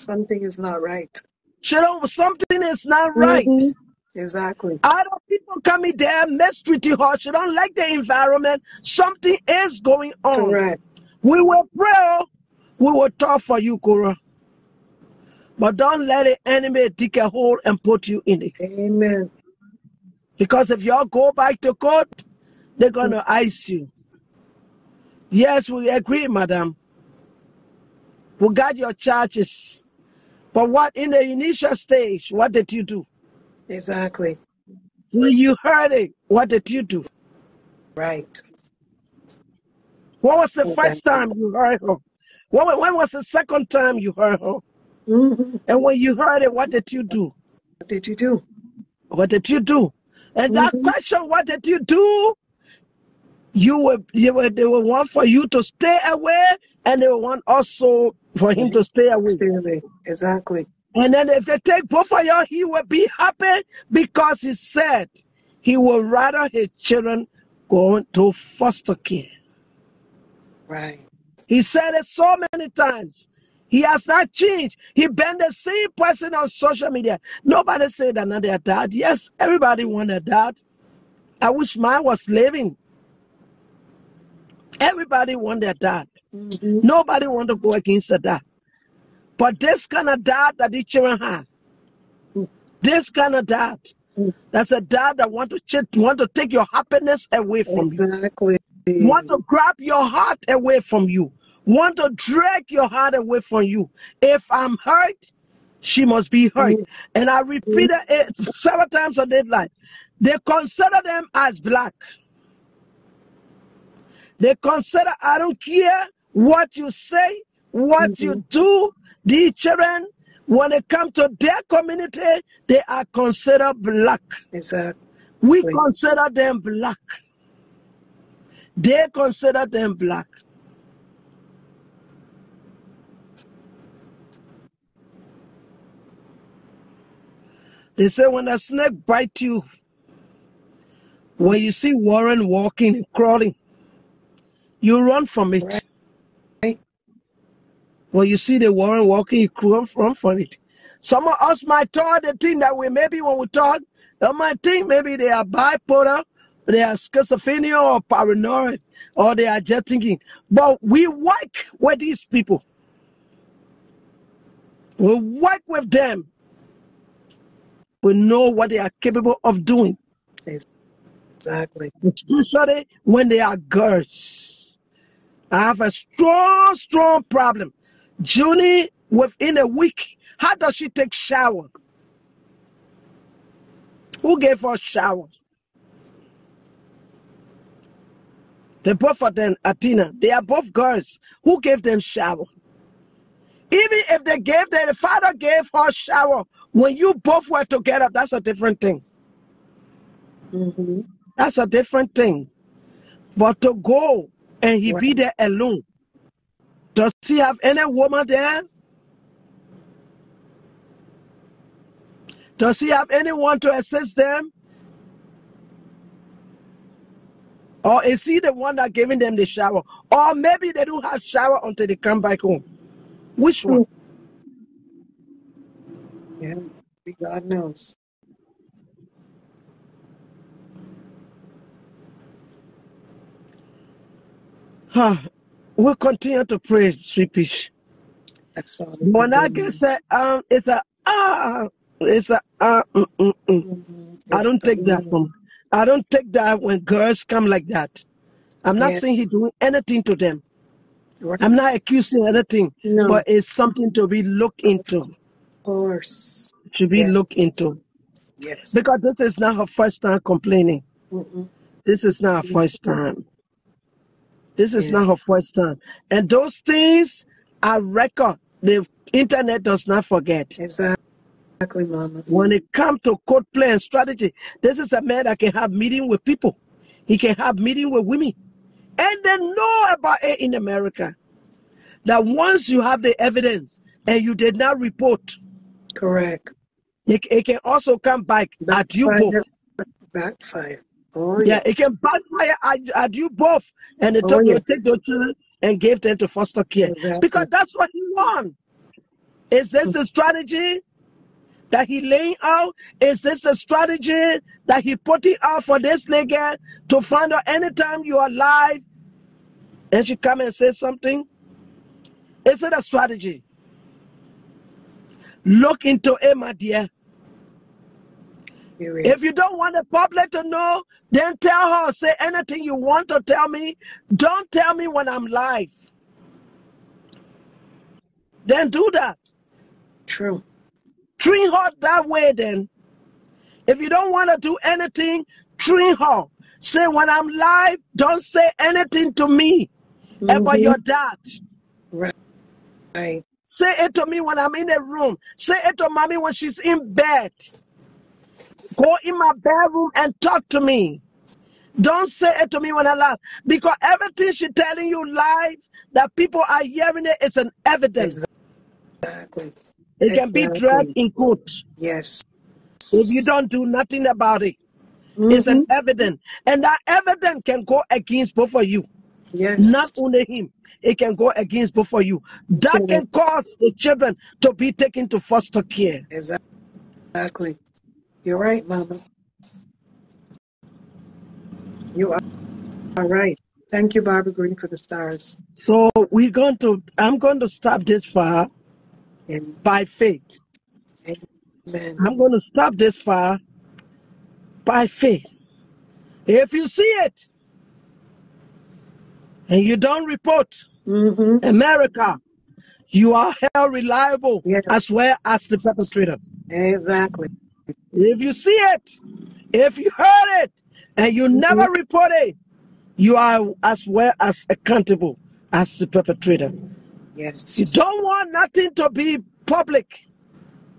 Something is not right. She don't, something is not right. Mhm. Exactly. Other people coming there, mistreating her. She don't like the environment. Something is going on. Correct. We will pray. We will talk for you, Korra. But don't let the enemy dig a hole and put you in it. Amen. Because if y'all go back to court, they're going to ice you. Yes, we agree, madam. We got your charges. But what in the initial stage, what did you do? Exactly. When you heard it, what did you do? Right. What was the first time you heard her? What, when was the second time you heard her? hmm And when you heard it, what did you do? What did you do? What did you do? And that Mhm. question, what did you do? You were, you were, they will want for you to stay away, and they will want also for him to stay away. Stay away. Exactly. And then if they take both of you, he will be happy because he said he will rather his children go to foster care. Right. He said it so many times. He has not changed. He been the same person on social media. Nobody said that not their dad. Yes, everybody want a dad. I wish mine was living. Everybody want their dad. hmm Nobody want to go against the dad. But this kind of dad that the children have, this kind of dad, that's a dad that want to ch- want to take your happiness away from you. Exactly. want to grab your heart away from you, want to drag your heart away from you. If I'm hurt, she must be hurt. Mm-hmm. And I repeated it several times on that line. They consider them as black. They consider, I don't care what you say, what mm-hmm. you do, these children, when it comes to their community, they are considered black. Exactly. We consider them black. They consider them black. They say when a snake bites you, when you see Warren walking and crawling, you run from it. Right. When you see the Warren walking, you run, run from it. Some of us might talk the thing that we maybe when we talk, they might think maybe they are bipolar, they are schizophrenia or paranoid, or they are just thinking. But we work with these people. We work with them. We know what they are capable of doing, Exactly. especially when they are girls. I have a strong, strong problem. Junie, within a week, how does she take shower? Who gave her shower? The both of them, Athena, they are both girls. Who gave them shower? Even if they gave them, the father gave her shower when you both were together, that's a different thing. Mm-hmm. That's a different thing. But to go and he be there alone, does he have any woman there? Does he have anyone to assist them? Or is he the one that giving them the shower? Or maybe they don't have shower until they come back home. Which one? Hmm. Yeah. God knows. Huh. We'll continue to pray, sweet peach. That's all we When I get said, um, it's a ah, it's a ah, mm, mm, mm. Mhm. I don't take that from. I don't take that when girls come like that. I'm not yeah. saying he doing anything to them. Right. I'm not accusing anything, No, but it's something to be looked into. of course. To be looked into Yes. because this is not her first time complaining. Mm-mm. This is not her first time. This is Yeah. not her first time. And those things are record. The internet does not forget. Exactly, Mama. When it comes to code play and strategy, this is a man that can have meeting with people. He can have meeting with women. And they know about it in America. That once you have the evidence and you did not report, Correct. it, it can also come back at you both. Backfire. Oh, Yeah, yes. it can backfire at, at you both. And they Oh, yeah. take those children and give them to foster care. Exactly. Because that's what he wants. Is this a strategy that he laying out? Is this a strategy that he putting out for this nigga to find out anytime you are alive and she come and say something? Is it a strategy? Look into it, my dear. If you don't want the public to know, then tell her, say anything you want to tell me. Don't tell me when I'm live. Then do that. True. Treat her that way then. If you don't want to do anything, treat her. Say when I'm live, don't say anything to me about Mhm. your dad. Right. Say it to me when I'm in the room. Say it to mommy when she's in bed. Go in my bedroom and talk to me. Don't say it to me when I laugh. Because everything she's telling you live that people are hearing it is an evidence. Exactly. It can be Exactly. dragged in court Yes. if you don't do nothing about it. It's an mm-hmm. evidence. And that evidence can go against both of you. Yes. Not only him. It can go against both of you. That So- can cause the children to be taken to foster care. Exactly. You're right, Mama. You are all right. Thank you, Barbara Green, for the stars. So we're going to I'm going to stop this far And by faith. amen. I'm going to stop this far by faith. If you see it and you don't report Mm-hmm. America, you are held reliable Yes. as well as the perpetrator. Exactly. If you see it, if you heard it, and you never report it, you are as well as accountable as the perpetrator. Yes. You don't want nothing to be public.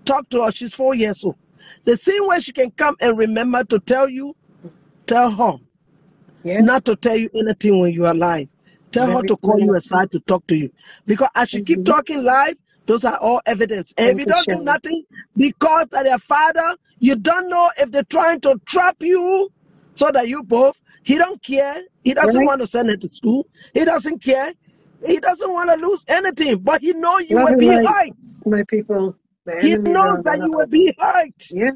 Talk to her. She's four years old. The same way she can come and remember to tell you, tell her Yeah. not to tell you anything when you are live. Tell her Very to call you aside to talk to you. Because as she keep Mhm. talking live, those are all evidence. And if Thank you you, don't do nothing because of their father, you don't know if they're trying to trap you so that you both, he don't care. He doesn't Right. want to send her to school. He doesn't care. He doesn't want to lose anything, but he know you Love will be hurt. My people, He knows that you will be hurt. Yeah.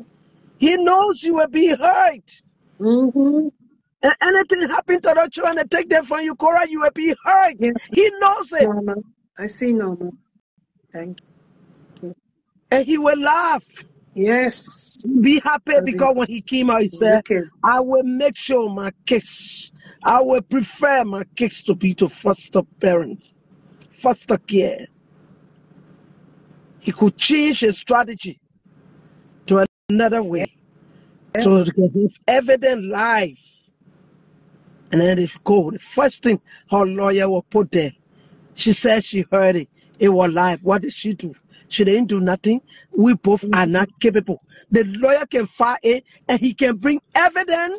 He knows you will be hurt. Mm-hmm. And anything happen to the children and take them from you, Korra, you will be hurt. Yes, He knows it. Mama. I see, Mama. Thank you. And he will laugh. Yes. Be happy That because is when he came out, he said, wicked. I will make sure my kids, I will prefer my kids to be to foster parents, foster care. He could change his strategy to another way. So they can have evident life. And then they go. The first thing her lawyer will put there, she said she heard it. It was live. What did she do? She didn't do nothing. We both are not mm-hmm. capable. The lawyer can file it and he can bring evidence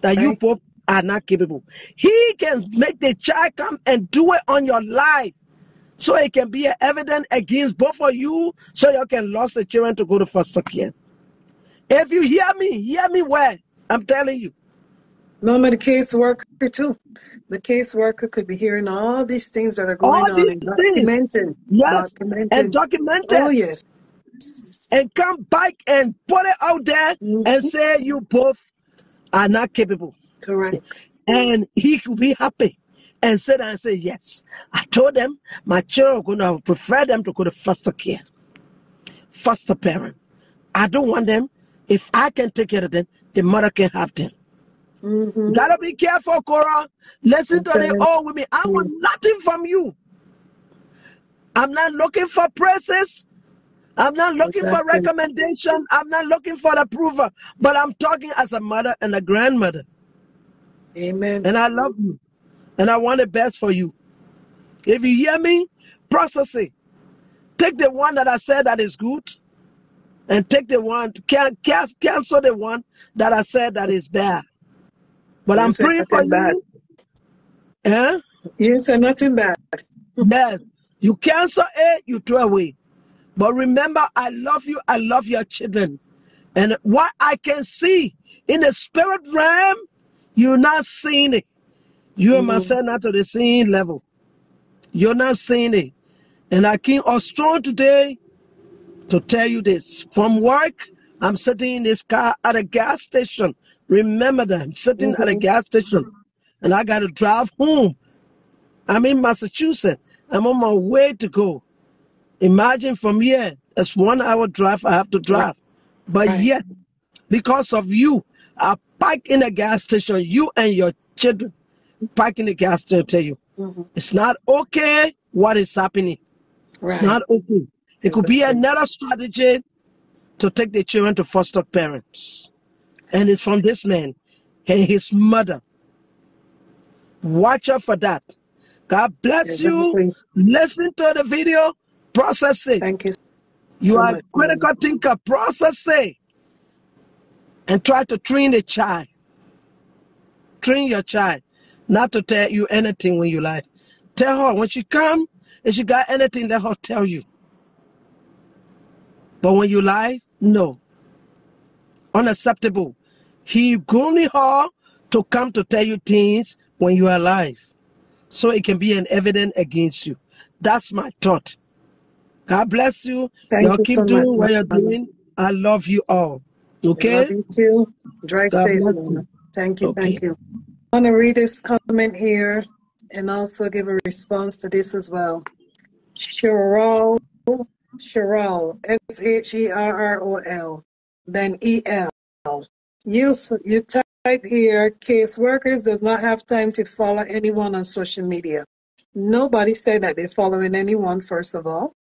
that you both are not capable. He can mm-hmm. make the child come and do it on your life. So it can be evidence against both of you so you can lose the children to go to foster care. If you hear me, hear me well. I'm telling you. Remember the caseworker too. The caseworker could be hearing all these things that are All going on and these things, documenting, yes, and documenting. document Oh it yes. and come back and put it out there Mhm. and say you both are not capable. Correct. And he could be happy and sit down and say, Yes, I told them my children are going to prefer them to go to foster care, foster parent. I don't want them. If I can take care of them, the mother can have them. Hmm Gotta be careful, Korra. Listen to the old women. I want nothing from you. I'm not looking for praises. I'm not looking for recommendation. I'm not looking for approval. But I'm talking as a mother and a grandmother. Amen. And I love you. And I want the best for you. If you hear me, process it. Take the one that I said that is good and take the one, can, can, cancel the one that I said that is bad. But You I'm said praying for nothing bad. you. Eh? You said nothing bad. Yes. You cancel it, you throw away. But remember, I love you. I love your children. And what I can see in the spirit realm, you're not seeing it. You and Mhm. myself not to the same level. You're not seeing it. And I came on strong today to tell you this. From work, I'm sitting in this car at a gas station. Remember that. I'm sitting at a Mhm. gas station. And I got to drive home. I'm in Massachusetts. I'm on my way to go. Imagine from here, it's one hour drive I have to drive. But Right. yet, because of you, I park in a gas station. You and your children park in the gas station. Tell you, hmm it's not okay what is happening. It's not okay. It could be another strategy to take the children to foster parents. And it's from this man and his mother. Watch out for that. God bless you. Listen to the video. Process it. Thank you You so are a much, Mama. critical thinker. Process it. And try to train the child. Train your child not to tell you anything when you lie. Tell her when she come, if she got anything, let her tell you. But when you lie, no. Unacceptable. He grooming her to come to tell you things when you are alive. So it can be an evidence against you. That's my thought. God bless you. Thank Y'all you keep so much, doing what you're doing. I love you all. I love Okay? you too. Drive God safe, you. Thank you. Okay. Thank you. I want to read this comment here and also give a response to this as well. Sherol, Sherol, S H E R R O L, then E L. You you type here, case workers does not have time to follow anyone on social media. Nobody said that they're following anyone, first of all.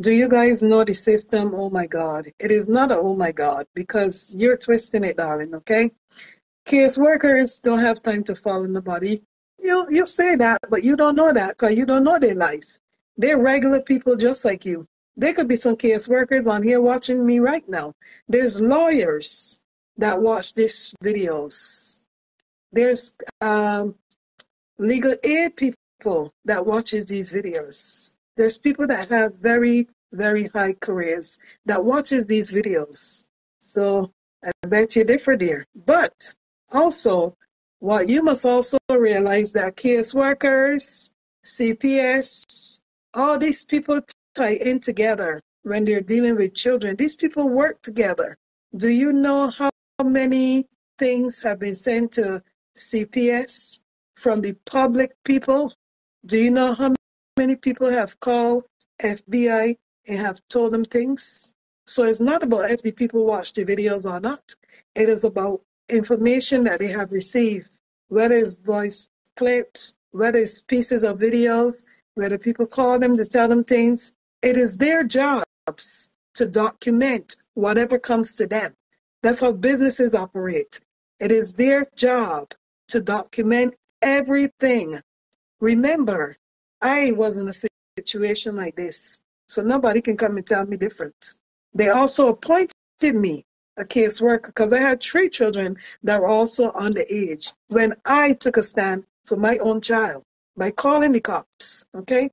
Do you guys know the system? Oh my God. It is not a oh my God because you're twisting it, darling, okay? Case workers don't have time to follow nobody. You you say that, but you don't know that because you don't know their life. They're regular people just like you. There could be some case workers on here watching me right now. There's lawyers that watch these videos. There's um, legal aid people that watches these videos. There's people that have very, very high careers that watches these videos. So I bet you differ here. But also, what you must also realize that case workers, CPS, all these people tie in together when they're dealing with children. These people work together. Do you know how many things have been sent to CPS from the public people? Do you know how many people have called FBI and have told them things? So it's not about if the people watch the videos or not. It is about information that they have received, whether it's voice clips, whether it's pieces of videos, whether people call them to tell them things. It is their jobs to document whatever comes to them. That's how businesses operate. It is their job to document everything. Remember, I was in a situation like this, so nobody can come and tell me different. They also appointed me a caseworker because I had three children that were also underage when I took a stand for my own child by calling the cops. Okay.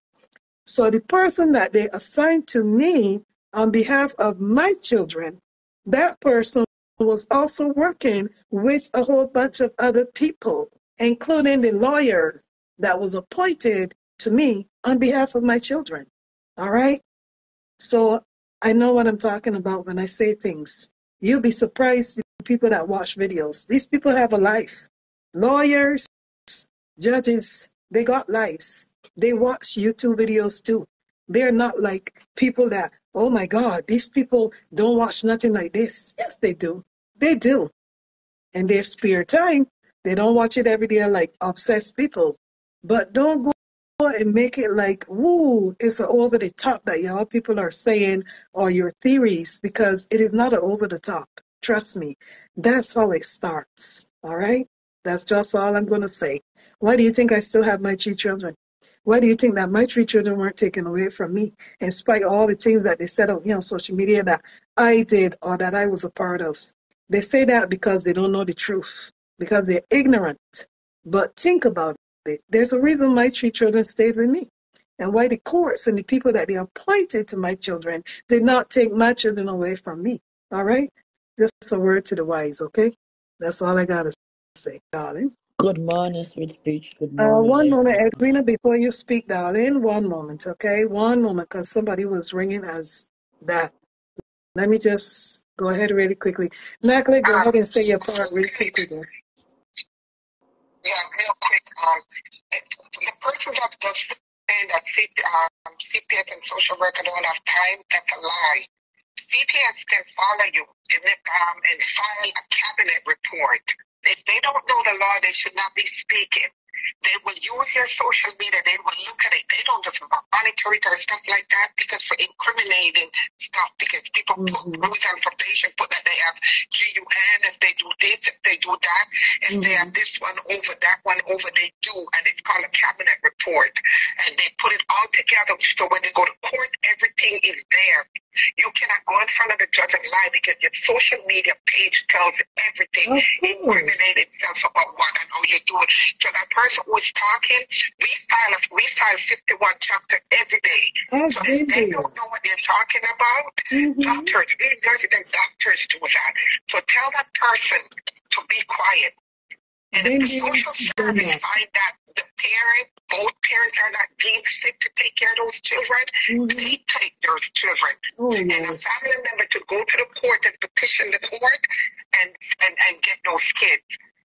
So the person that they assigned to me on behalf of my children, that person was also working with a whole bunch of other people, including the lawyer that was appointed to me on behalf of my children. All right. So I know what I'm talking about when I say things. You'll be surprised people that watch videos. These people have a life. Lawyers, judges, they got lives. They watch YouTube videos too. They're not like people that, oh my God, these people don't watch nothing like this. Yes, they do. They do. And their spare time, they don't watch it every day like obsessed people. But don't go and make it like, woo, it's over the top that y'all people are saying or your theories because it is not over the top. Trust me. That's how it starts. All right? That's just all I'm going to say. Why do you think I still have my two children? Why do you think that my three children weren't taken away from me in spite of all the things that they said on, you on social media that I did or that I was a part of? They say that because they don't know the truth, because they're ignorant. But think about it. there's a reason my three children stayed with me and why the courts and the people that they appointed to my children did not take my children away from me. All right? Just a word to the wise, okay? That's all I got to say, darling. Good morning, sweet peach. Good Uh, morning, one moment, everyone. Edwina, before you speak, darling. One moment, okay? One moment, because somebody was ringing as that. Let me just go ahead really quickly. Natalie, go ahead and say your part really quickly. Then. Yeah, real quick. It, the person that does saying that C, CPS and social worker don't have time, that's a lie. CPS can follow you and, it, and file a cabinet report. If they don't know the law, they should not be speaking. They will use your social media. They will look at it. They don't just monitor it or stuff like that because for incriminating stuff, because people put Mm-hmm. rules and probation, put that they have GUN, if they do this, if they do that, if they have Mm-hmm. this one over, that one over, they do. And it's called a cabinet report. And they put it all together. So when they go to court, everything is there. You cannot go in front of the judge and lie because your social media page tells everything. Incriminate itself about what and how you're doing. So that person who is talking, we file we file 51 chapter every day. I've So if they don't know what they're talking about, Mm-hmm. doctors, we nurses and doctors do that. So tell that person to be quiet. And if the social service find that the parent, both parents are not deemed fit to take care of those children, Mm-hmm. they take those children. Oh, And a family member could go to the court and petition the court and, and, and get those kids.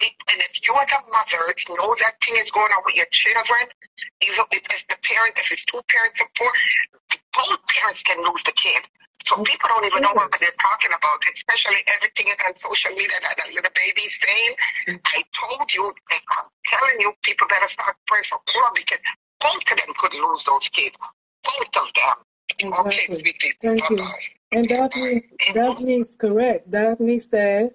And if you as a mother know that thing is going on with your children, even if it's the parent, if it's two parent support, both parents can lose the kid. So people don't even know what they're talking about, especially everything is on social media that that little baby's saying. Mm-hmm. I told you, and I'm telling you, people better start praying for Korra because both of them could lose those kids. Both of them. Okay, sweetie. Thank you. Bye-bye. And Daphne, Daphne is correct. Daphne said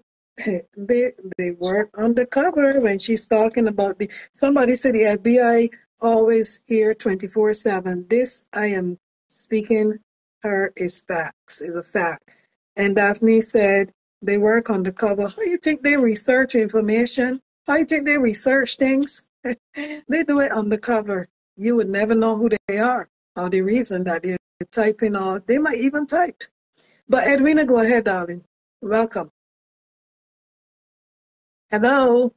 they they work undercover when she's talking about the. Somebody said the FBI always here twenty four seven. This I am speaking. Her is facts. Is a fact. And Daphne said they work undercover. How you think they research information? How you think they research things? they do it undercover. You would never know who they are or the reason that they're typing or they might even type. But Edwina, go ahead, darling. Welcome. Hello,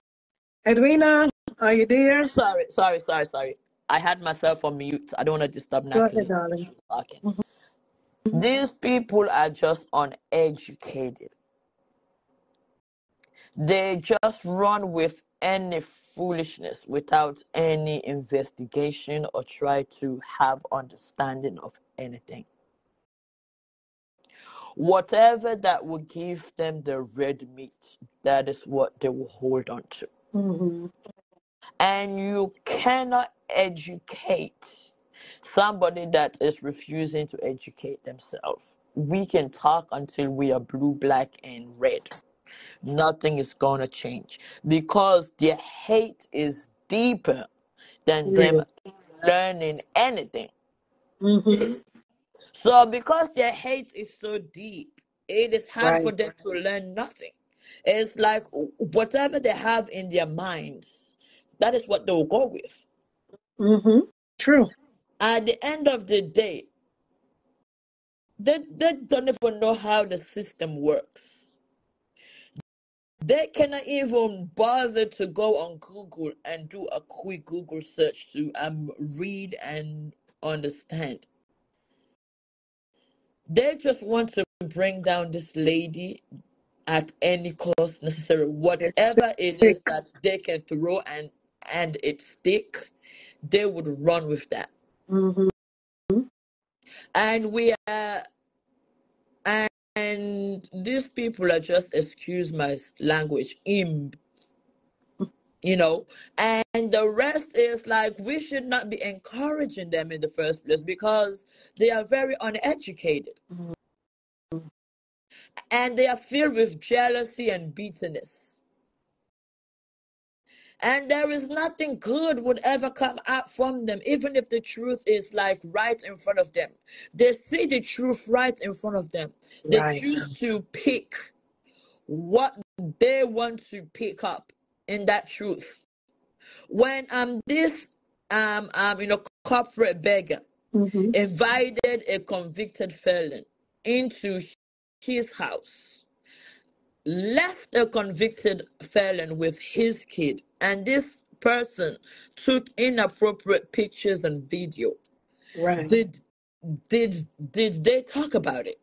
Edwina, are you there? Sorry, sorry, sorry, sorry. I had myself on mute. I don't want to disturb Go ahead, Natalie. darling. She was talking. Mm-hmm. These people are just uneducated. They just run with any foolishness without any investigation or try to have understanding of anything. Whatever that will give them the red meat, that is what they will hold on to. hmm And you cannot educate somebody that is refusing to educate themselves. We can talk until we are blue, black, and red. nothing is going to change because their hate is deeper than them learning anything. Mm-hmm. So, because their hate is so deep, it is hard for Right. them to learn nothing. It's like whatever they have in their minds, that is what they will go with. Mm-hmm. True. At the end of the day, they, they don't even know how the system works. They cannot even bother to go on Google and do a quick Google search to um read and understand. They just want to bring down this lady at any cost necessary. Whatever it is that they can throw and and it stick, they would run with that. Mm-hmm. And we are and, and these people are just excuse my language, imp, you know. And the rest is like we should not be encouraging them in the first place because they are very uneducated and they are filled with jealousy and bitterness. And there is nothing good would ever come out from them, even if the truth is like right in front of them. They see the truth right in front of them. They Right. choose to pick what they want to pick up in that truth. When um this um um you know corporate beggar Mm-hmm. invited a convicted felon into his house left a convicted felon with his kid, and this person took inappropriate pictures and video. Right. Did did did they talk about it?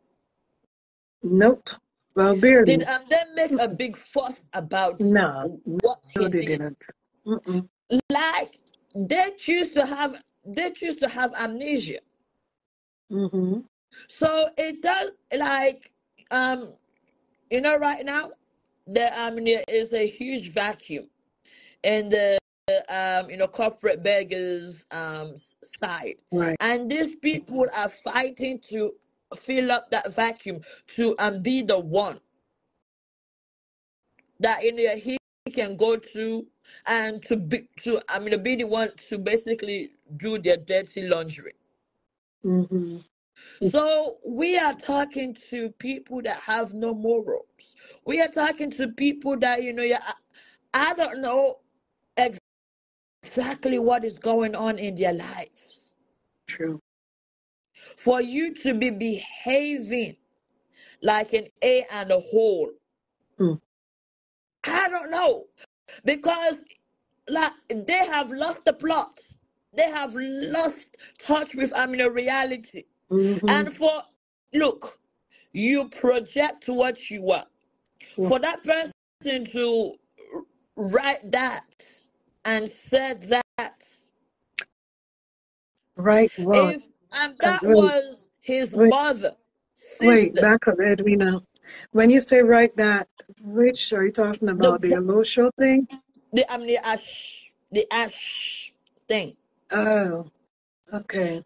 Nope. Well, Did barely. um they make a big fuss about No. what he No, they did? didn't. Mm-mm. Like they choose to have they choose to have amnesia. Mm-hmm. So it does like um you know right now there um there is a huge vacuum in the um you know corporate beggars um side Right. and these people are fighting to fill up that vacuum to um be the one that in there he can go to and to be to I mean to be the one to basically do their dirty laundry. Mm-hmm. So we are talking to people that have no morals. We are talking to people that you know yeah, I, I don't know exactly what is going on in their lives. True. For you to be behaving like an A and a whole, Mm. I don't know. Because like they have lost the plot. They have lost touch with I mean reality. Mm-hmm. And for look, you project what you are. Yeah. For that person to write that and said that, Right. Well, if and that was his wait, mother, wait, sister, back up, Edwina. When you say right that, which are you talking the about? The low thing? the I mean the ash the ash thing. Oh, okay.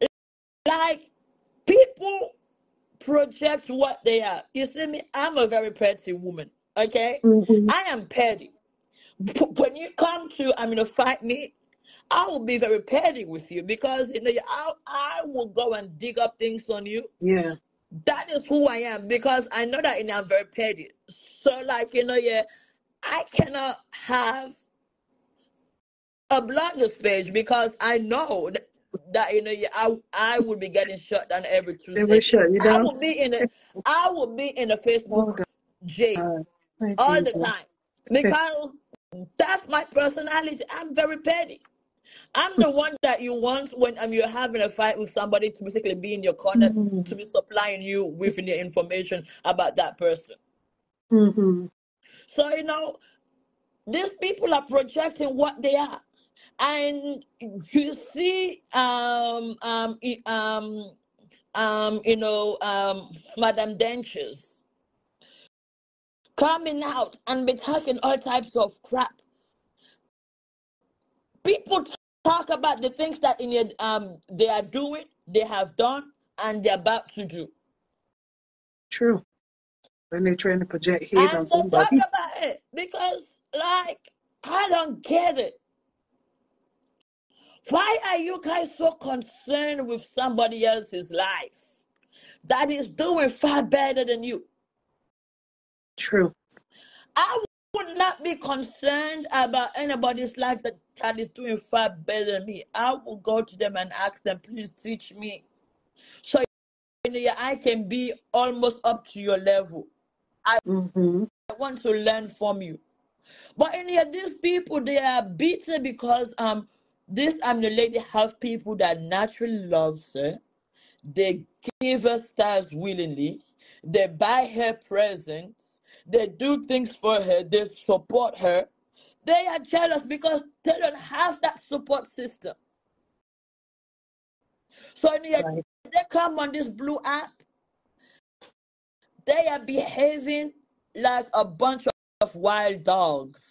Like people project what they are. You see me? I'm a very petty woman. Okay? Mm-hmm. I am petty. P- When you come to I mean to fight me, I will be very petty with you because you know I I will go and dig up things on you. Yeah. That is who I am because I know that you know, I'm very petty. So like you know yeah, I cannot have a bloggers page because I know that, that you know yeah, I I would be getting shut down every They will shut you down. I will be in a I will be in a Oh Facebook jail. My all the time because that's my personality. I'm very petty. I'm the one that you want when um, you're having a fight with somebody to basically be in your corner Mm-hmm. to be supplying you with the information about that person. Mm-hmm. So you know these people are projecting what they are, and you see um um um um you know um Madame Dentures coming out and be talking all types of crap. People talk about the things that in your, um they are doing, they have done, and they're about to do. True. when they're trying to project hate on And they talk about it because, like, I don't get it. Why are you guys so concerned with somebody else's life that is doing far better than you? True. I would not be concerned about anybody's life that, that is doing far better than me. I will go to them and ask them, please teach me. So you know, I can be almost up to your level. I Mm-hmm. want to learn from you. But in here, these people they are bitter because um this um the lady have people that naturally loves her. They give her stars willingly. They buy her presents. They do things for her. They support her. They are jealous because they don't have that support system. So in Right. they come on this blue app. They are behaving like a bunch of wild dogs.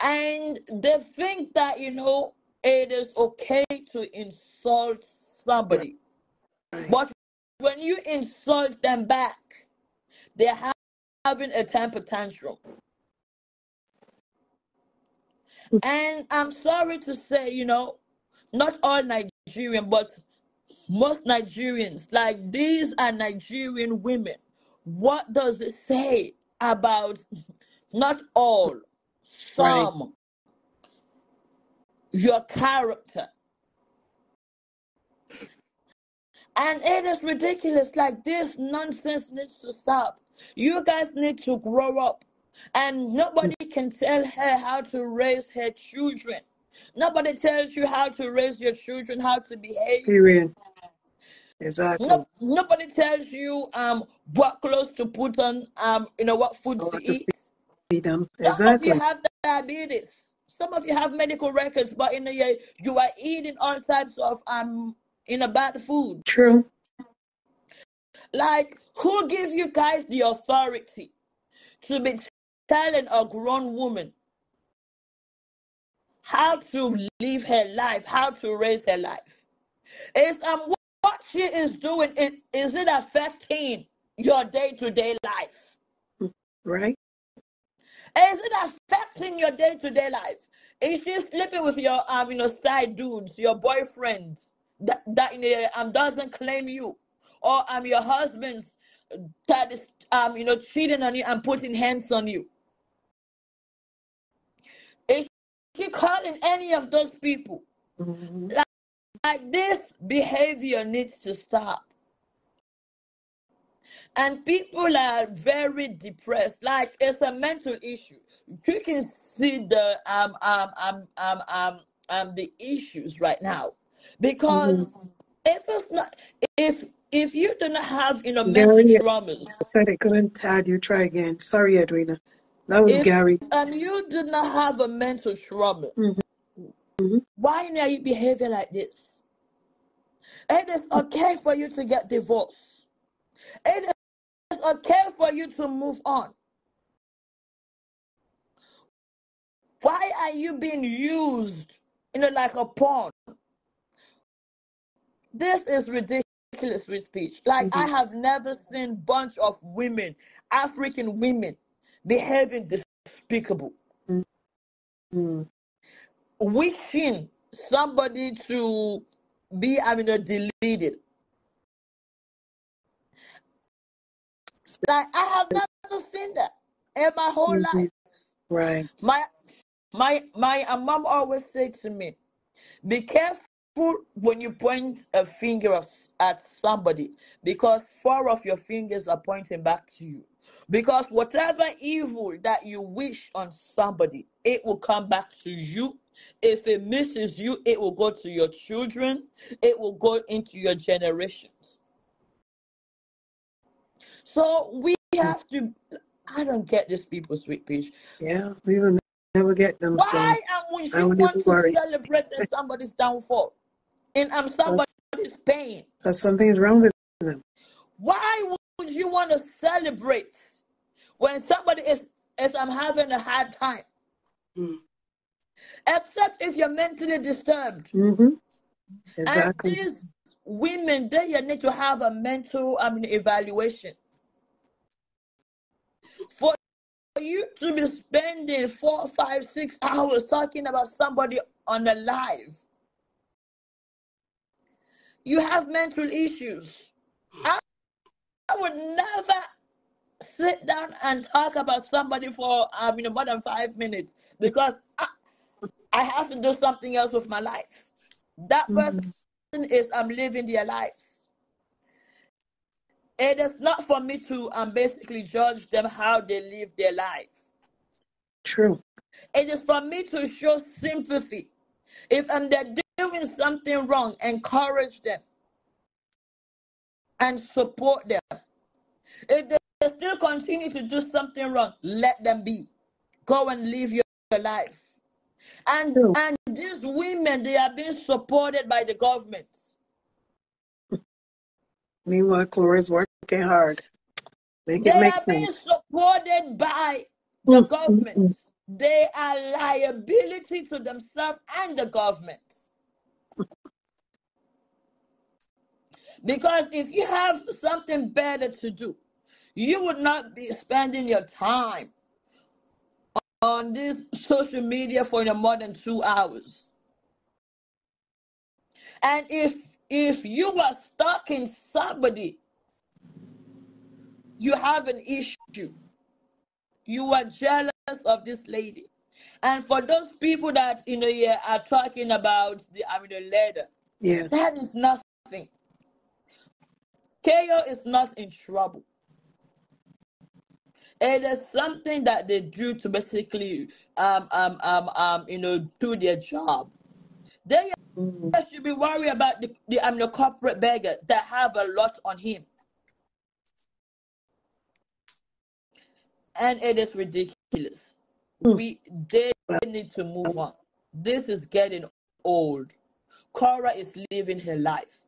And they think that, you know, it is okay to insult somebody. But when you insult them back, they're ha- having a temper tantrum. And I'm sorry to say, you know, not all Nigerian, but most Nigerians, like these are Nigerian women. What does it say about not all, Right. some, your character? And it is ridiculous. Like this nonsense needs to stop. You guys need to grow up. And nobody can tell her how to raise her children. Nobody tells you how to raise your children, how to behave. Period. Exactly. No, nobody tells you um what clothes to put on, um, you know, what food to to eat. feed them. Some of you have diabetes. Some of you have medical records, but in the year you are eating all types of um you know bad food. True. Like who gives you guys the authority to be telling a grown woman how to live her life, how to raise her life? Is um what she is doing is, is it affecting your day-to-day life? Right. Is it affecting your day-to-day life? Is she sleeping with your um you know side dudes, your boyfriends that that um doesn't claim you, or um your husband that is um you know cheating on you and putting hands on you? Is she calling any of those people? Mm-hmm. Like, like this behavior needs to stop. And people are very depressed. Like it's a mental issue. You can see the um um um um um, um the issues right now. Because if it's not if if you do not have you know mental Gary traumas, said I couldn't add you. Try again. Sorry, Edwina. That was if Gary. and you do not have a mental trauma, Mm-hmm. why are you behaving like this? It is okay for you to get divorced. It is okay for you to move on. Why are you being used, you know, like a pawn? This is ridiculous with speech. Like I Mm-hmm. have never seen bunch of women, African women, behaving despicable, Mm-hmm. wishing somebody to be, I mean, deleted. Like I have never seen that in my whole Mm-hmm. life. Right. My my my mom always said to me, Be careful when you point a finger of- at somebody because four of your fingers are pointing back to you. Because whatever evil that you wish on somebody, it will come back to you. If it misses you, it will go to your children, it will go into your generations. So we hmm. have to. I don't get these people, sweet peach. Yeah. We will never get them. So Why and would you want to worry. celebrate somebody's downfall? In um, somebody's pain? Because something's wrong with them. Why would you want to celebrate when somebody is is I'm having a hard time? Mm. Except if you're mentally disturbed. Mm-hmm. And these women they need to have a mental I mean evaluation. For you to be spending four, five, six hours talking about somebody on a live, you have mental issues. I, I would never sit down and talk about somebody for um, you know more than five minutes because I, I have to do something else with my life. That person Mhm. is I'm um living their lives. It is not for me to um basically judge them how they live their life. True. It is for me to show sympathy. If um, they're doing something wrong, encourage them and support them. If they still continue to do something wrong, let them be. Go and live your, your life. And True. and these women, they are being supported by the government. Meanwhile, Clara's working hard. Make They it make are being supported by the Mm, mm, government. They are liability to themselves and the government. Because if you have something better to do, you would not be spending your time on this social media for more than two hours. And if if you are stalking somebody, you have an issue. You are jealous of this lady. And for those people that you know yeah, are talking about the I mean the letter, Yeah. that is nothing. KO is not in trouble. It is something that they do to basically um um um um you know do their job. They Mm, should be worried about the, the um the corporate beggars that have a lot on him. And it is ridiculous. mm. We they need to move on. This is getting old. Korra is living her life.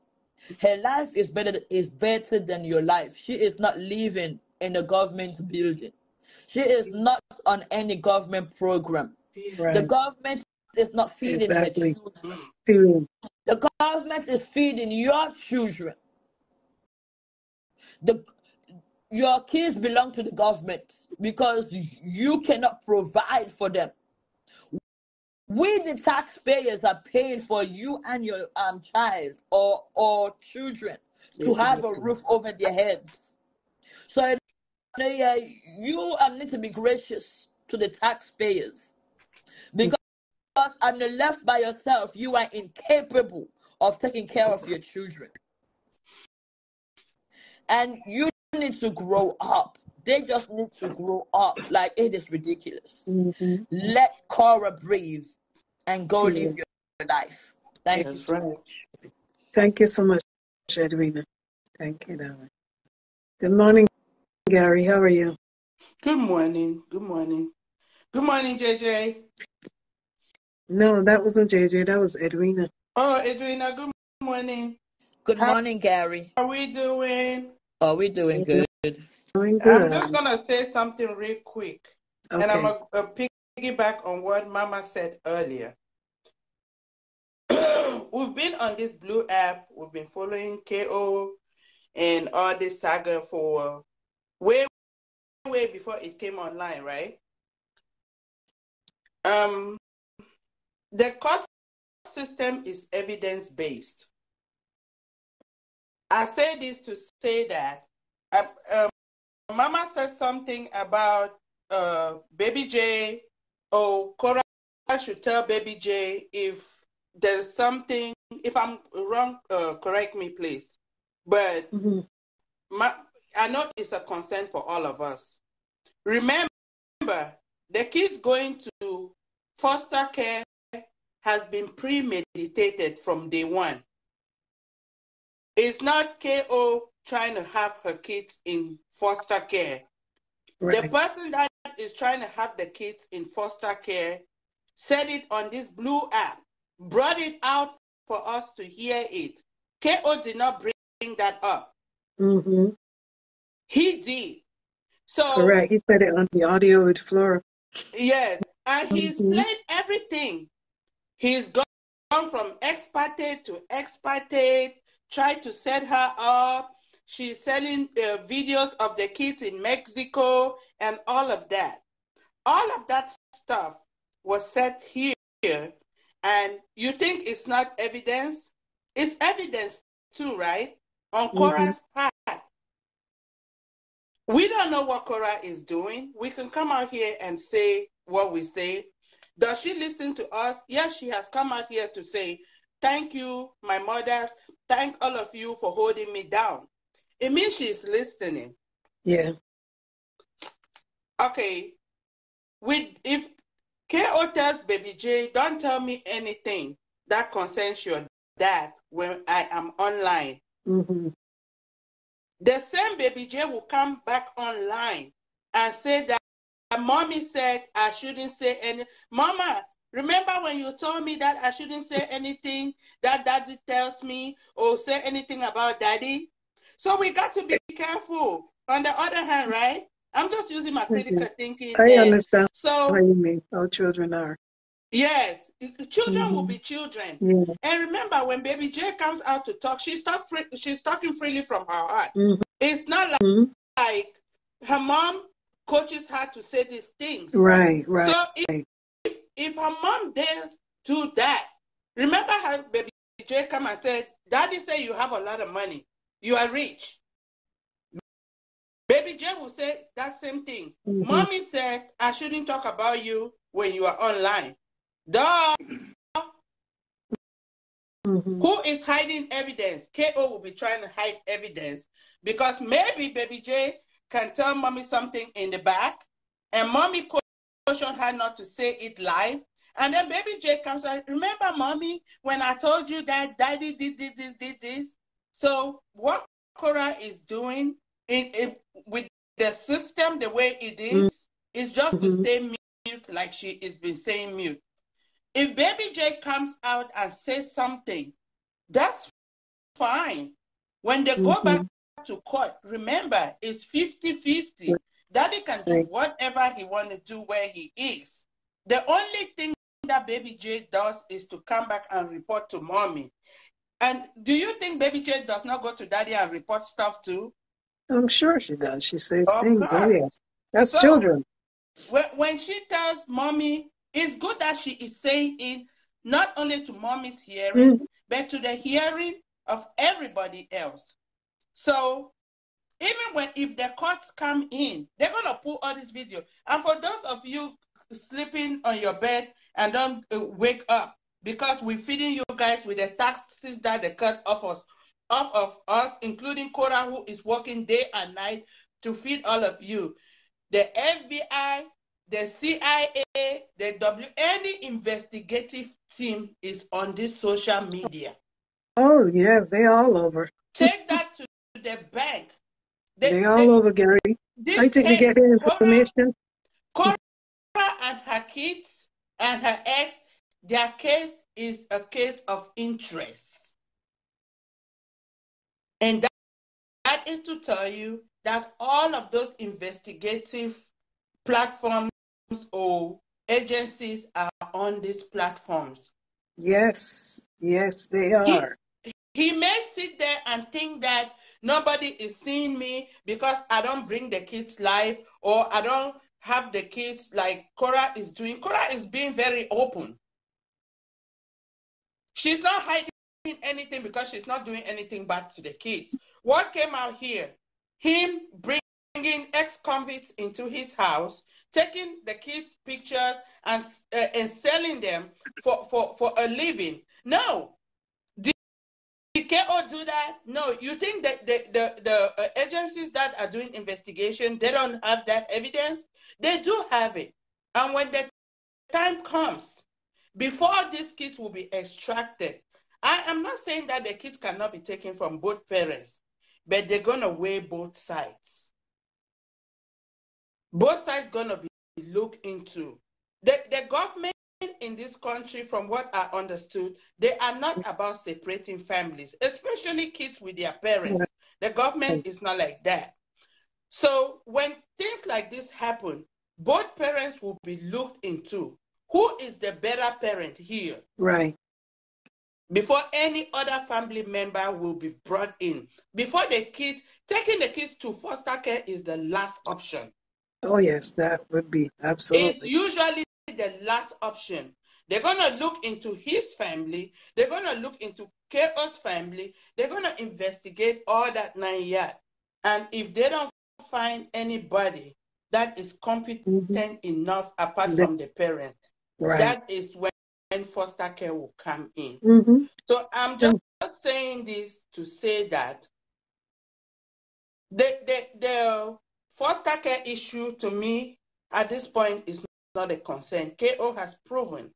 Her life is better is better than your life. She is not living in a government building. She is not on any government program. The government is not feeding her children. Period. The government is feeding your children. The your kids belong to the government because you cannot provide for them. We, the taxpayers, are paying for you and your um child or or children to have a roof over their heads. So you know, you um, need to be gracious to the taxpayers because I'm left by yourself. You are incapable of taking care of your children, and you need to grow up. They just need to grow up. Like it is ridiculous. hmm Let Korra breathe and go Yeah. live your life. Thank you That's so right. much. Thank you so much, Edwina. Thank you, darling. Good morning, Gary. How are you? Good morning. Good morning. Good morning, JJ. No, that wasn't JJ. That was Edwina. Oh, Edwina. good morning. Good How morning, Gary. are we doing? Oh, are we doing Doing good? doing I'm just going to say something real quick. And I'm Okay. going to piggyback on what Mama said earlier. We've been on this blue app. We've been following KO and all this saga for way, way before it came online, right? Um, the court system is evidence based. I say this to say that uh, um, Mama said something about uh, Baby J. Oh, Korra should tell Baby J if there's something. If I'm wrong, uh, correct me, please. But hmm my, I know it's a concern for all of us. Remember, the kids going to foster care has been premeditated from day one. It's not KO trying to have her kids in foster care. The person that is trying to have the kids in foster care said it on this blue app, brought it out for us to hear it. KO did not bring that up. hmm He did. So, Correct. He said it on the audio with Flora. yes, and he's hmm played everything. He's gone from expatriate to expatriate tried to set her up. She's selling uh, videos of the kids in Mexico and all of that. All of that stuff was set here, and you think it's not evidence? It's evidence too, right? On Mhm. Korra's part. We don't know what Korra is doing. We can come out here and say what we say. Does she listen to us? Yes, she has come out here to say, Thank you, my mothers. Thank all of you for holding me down. It means she's listening. Yeah. Okay. With if KO tells Baby J, don't tell me anything that concerns your dad when I am online. hmm The same Baby J will come back online and say that mommy said I shouldn't say any. Mama, remember when you told me that I shouldn't say anything that daddy tells me or say anything about daddy? So we got to be careful. On the other hand, right? I'm just using my critical thinking. I understand So how you mean how children are. yes, children will Mhm. be children. Yeah. And remember, when Baby J comes out to talk, she's talk free, she's talking freely from her heart. Mhm. It's not like Mhm. like her mom coaches her to say these things. Right, right. So if, if if her mom dares do that, remember how baby J come and said, Daddy say you have a lot of money. You are rich. Baby J will say that same thing. Mhm. Mommy said I shouldn't talk about you when you are online. Duh. Mhm. Who is hiding evidence? KO will be trying to hide evidence because maybe Baby J can tell mommy something in the back, and mommy cautioned her not to say it live. And then Baby J comes out, remember, mommy, when I told you that daddy did this, this, did this? So, what Korra is doing in, in with the system the way it is, is just to Mhm. stay mute like she is been saying mute. If Baby J comes out and says something, that's fine. When they go back to court, remember, it's 50 50. Daddy can do whatever he want to do where he is. The only thing that Baby J does is to come back and report to mommy. And do you think Baby J does not go to daddy and report stuff too? I'm sure she does. She says Of things. Oh, yes. That's So- children. When, when she tells mommy, it's good that she is saying it not only to mommy's hearing, Mm. but to the hearing of everybody else. So even when if the courts come in, they're gonna pull all this video. And for those of you sleeping on your bed and don't uh, wake up because we're feeding you guys with the taxes that they cut off us, off of us, including Korra, who is working day and night to feed all of you. The FBI, the CIA, the W, any investigative team is on this social media. Oh, yes, they are all over. Take that to the bank. They, They all they- over, Gary. I think case, get their Korra- information. Korra and her kids and her ex, their case is a case of interest. And that, that is to tell you that all of those investigative platforms or agencies are on these platforms. Yes, yes, they are. He may sit there and think that nobody is seeing me because I don't bring the kids live or I don't have the kids like Korra is doing. Korra is being very open. She's not hiding anything because she's not doing anything bad to the kids. What came out here? Him bringing ex-convicts into his house, taking the kids' pictures and uh, and selling them for, for, for a living. No, did KO do that? No. You think that the the, the uh, agencies that are doing investigation they don't have that evidence? They do have it, and when the time comes, before these kids will be extracted, I am not saying that the kids cannot be taken from both parents, but they're gonna weigh both sides. Both sides gonna be looked into. The the government in this country, from what I understood, they are not about separating families, especially kids with their parents. The government is not like that. So when things like this happen, both parents will be looked into. Who is the better parent here? Right. before any other family member will be brought in. Before the kids, taking the kids to foster care is the last option. Oh, yes, that would be absolutely. It's usually the last option. They're going to look into his family. They're going to look into KO's family. They're going to investigate all that nine yards. And if they don't find anybody that is competent mm-hmm. enough apart The- from the parent, Right. that is when foster care will come in. hmm So I'm just saying this to say that the, the, the foster care issue to me at this point is not a concern. KO has proven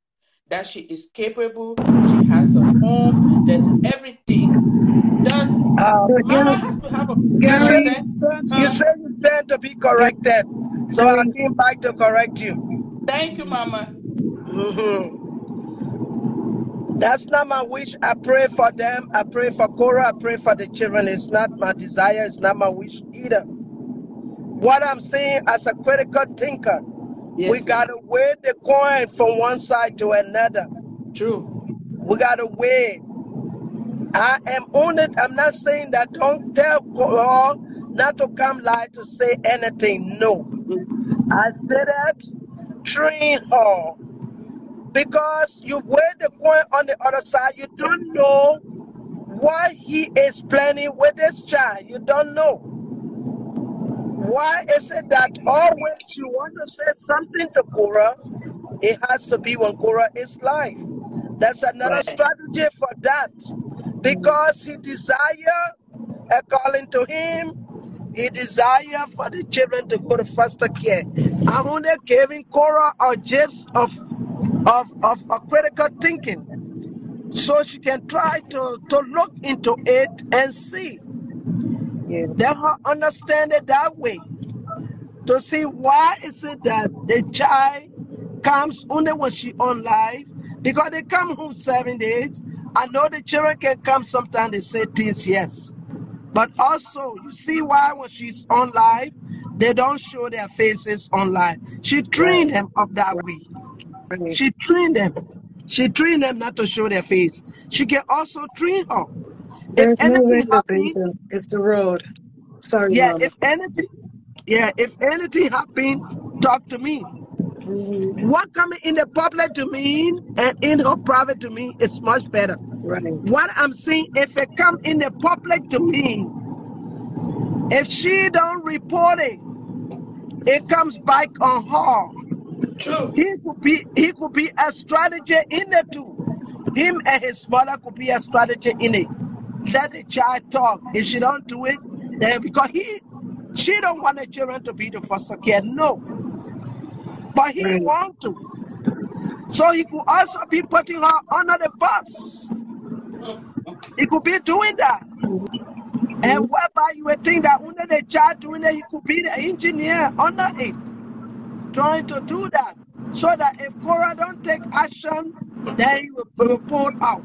that she is capable, she has a home, there's everything. Does Um, Mama has to have a you Gary, you Uh, say you stand to be corrected, so I came back to correct you. thank you, Mama. That's not my wish. I pray for them. I pray for Korra. I pray for the children. It's not my desire. It's not my wish either. What I'm saying as a critical thinker, we Yes, got to weigh the coin from one side to another. true. We got to weigh. I am on it. I'm not saying that don't tell Korra not to come live to say anything. No. Mm, I said that train her because you weigh the coin on the other side. You don't know what he is planning with this child. You don't know. Why is it that always you want to say something to Korra? It has to be when Korra is live. That's another Right. strategy for that. Because he desire, according to him, he desire for the children to go to foster care. I'm only giving Korra a gist of of, of, of critical thinking so she can try to, to look into it and see. Yeah. Let her understand it that way. To see why is it that the child comes only when she on live because they come home seven days. I know the children can come sometimes they say things yes. But also you see why when she's on live, they don't show their faces on live. She trained them up that way. Right. She trained them. She trained them not to show their face. She can also train her. If There's no anything window, happens, Benzo. It's the road. Sorry, yeah, Mama. if anything, yeah, if anything happen, talk to me. hmm What coming in the public to me and in her private to me is much better. Right. What I'm saying, if it come in the public to me, if she don't report it, it comes back on her. True. He could be he could be a strategy in it too. Him and his mother could be a strategy in it. Let the child talk. If she don't do it, then because he she don't want the children to be the foster care. No. But he want to. So he could also be putting her under the bus. He could be doing that. And mm-hmm. whereby you would think that under the child doing it, he could be the engineer under it, trying to do that. So that if Korra don't take action, then he will be report out.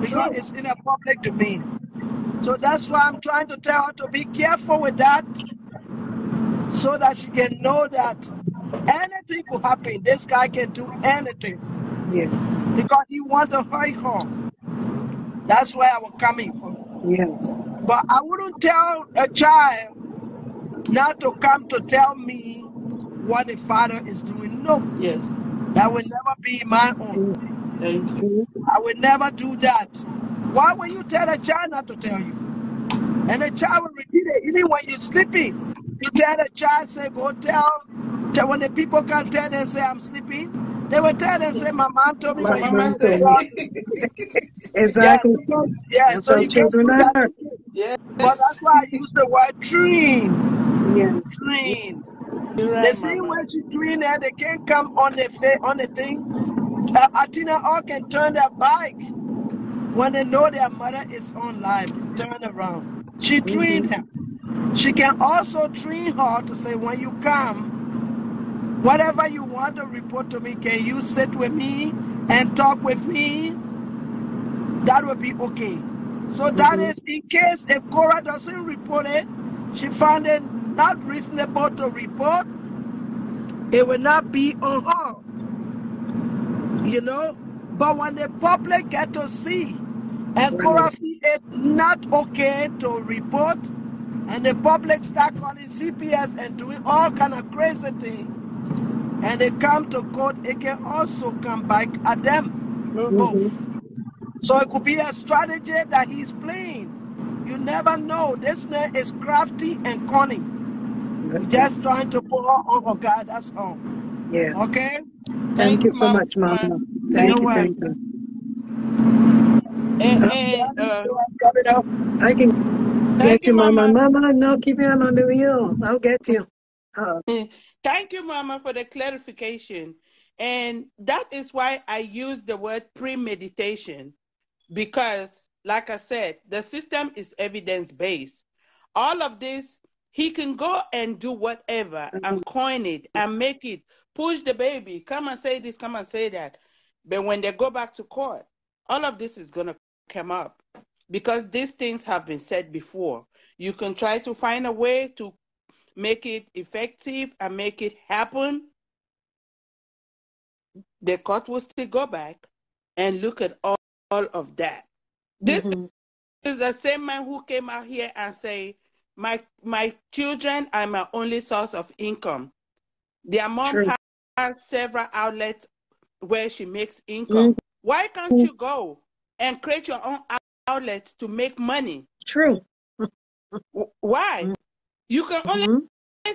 Because it's in a public domain. So that's why I'm trying to tell her to be careful with that so that she can know that anything could happen. This guy can do anything Yeah. because he wants to hurt her. That's where I was coming from. Yes. But I wouldn't tell a child not to come to tell me what the father is doing. No, Yes. that will never be my own. Thank you. I will never do that. Why will you tell a child not to tell you? And the child will repeat it even when you're sleeping. You tell the child, say, go tell. tell when the people can tell them, say, I'm sleeping, they will tell them, say, my mom told me My when you mama read said Bible. it. Yeah, Exactly. yeah, That's so you children are. Yes. But that's why I use the word train. Yes. Train. The same way she train there, they can't come on the fa- on the thing. Uh, Atina all can turn their back when they know their mother is on live. Turn around. She trained hmm him. She can also train her to say, when you come, whatever you want to report to me, can you sit with me and talk with me? That will be okay. So that hmm is in case if Korra doesn't report it, she found it not reasonable to report, it will not be on her. You know? But when the public get to see, and. Korra feel it not okay to report, and the public start calling CPS and doing all kind of crazy things, and they come to court, it can also come back at them both. Mhm. So it could be a strategy that he's playing. You never know. This man is crafty and cunning. Just trying to pull her on God. That's all. Yeah. Okay? Thank you so much, Mama. Thank you, thank you. And, and uh, I can thank get you. Mama. Mama, no, keep it on the wheel. I'll get you. Uh, Thank you, Mama, for the clarification. And that is why I use the word premeditation because, like I said, the system is evidence based. All of this, he can go and do whatever and coin it and make it, push the baby, come and say this, come and say that. But when they go back to court, all of this is going to come up because these things have been said before. You can try to find a way to make it effective and make it happen. The court will still go back and look at all, all of that. This mhm. is the same man who came out here and say, "My my children are my only source of income." Their mom True. has several outlets where she makes income. Why can't you go and create your own out- outlets to make money? True. Why? You can only Mhm.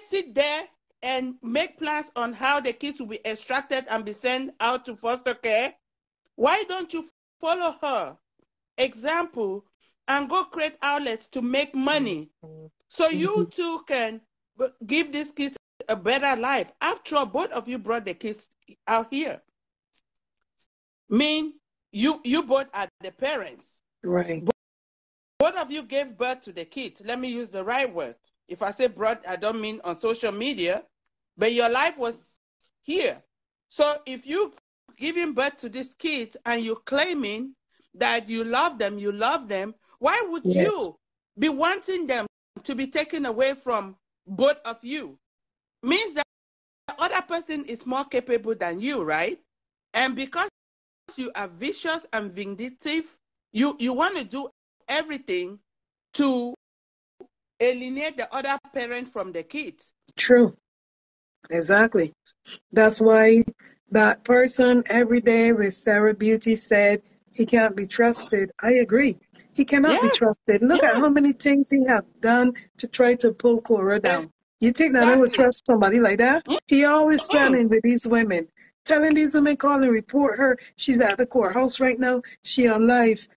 sit there and make plans on how the kids will be extracted and be sent out to foster care. Why don't you follow her example and go create outlets to make money so mm-hmm. you too can give these kids a better life? After all, both of you brought the kids out here. Mean you you both are the parents. Right. both of you gave birth to the kids. Let me use the right word. If I say brought, I don't mean on social media, but your life was here. So if you giving birth to these kids and you're claiming that you love them, you love them, why would Yes. you be wanting them to be taken away from both of you? Means that the other person is more capable than you, right? And because you are vicious and vindictive, you, you want to do everything to alienate the other parent from the kids. True. Exactly. That's why that person every day with Sarah Beauty said he can't be trusted. I agree. He cannot be trusted. Look at how many things he have done to try to pull Korra down. You think that I would trust somebody like that? He always Mm-mm. with these women, telling these women call and report her. She's at the courthouse right now. She on live.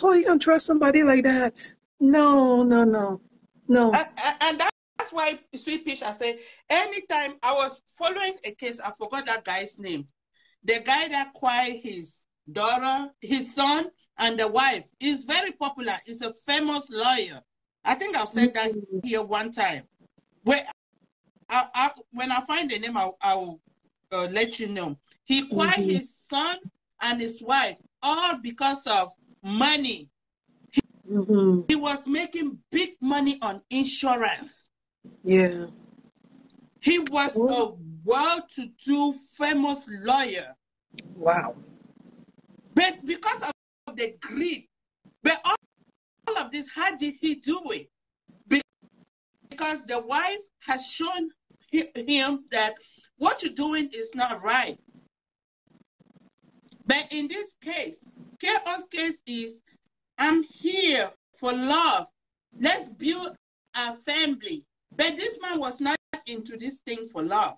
How you gonna trust somebody like that? No, no, no, no. And, and- and that's why Sweet Peach, I say, anytime I was following a case, I forgot that guy's name. The guy that quiet his daughter, his son, and the wife is very popular. He's a famous lawyer. I think I've said that here one time. Where I, I, when I find the name, I'll, I'll uh, let you know. He quiet Mhm. his son and his wife all because of money. hmm He was making big money on insurance. Yeah. He was a well-to-do, famous lawyer. Wow. But because of the greed, but all, all of this, how did he do it? Because the wife has shown him that what you're doing is not right. But in this case, KO's case is I'm here for love. Let's build a family. But this man was not into this thing for love.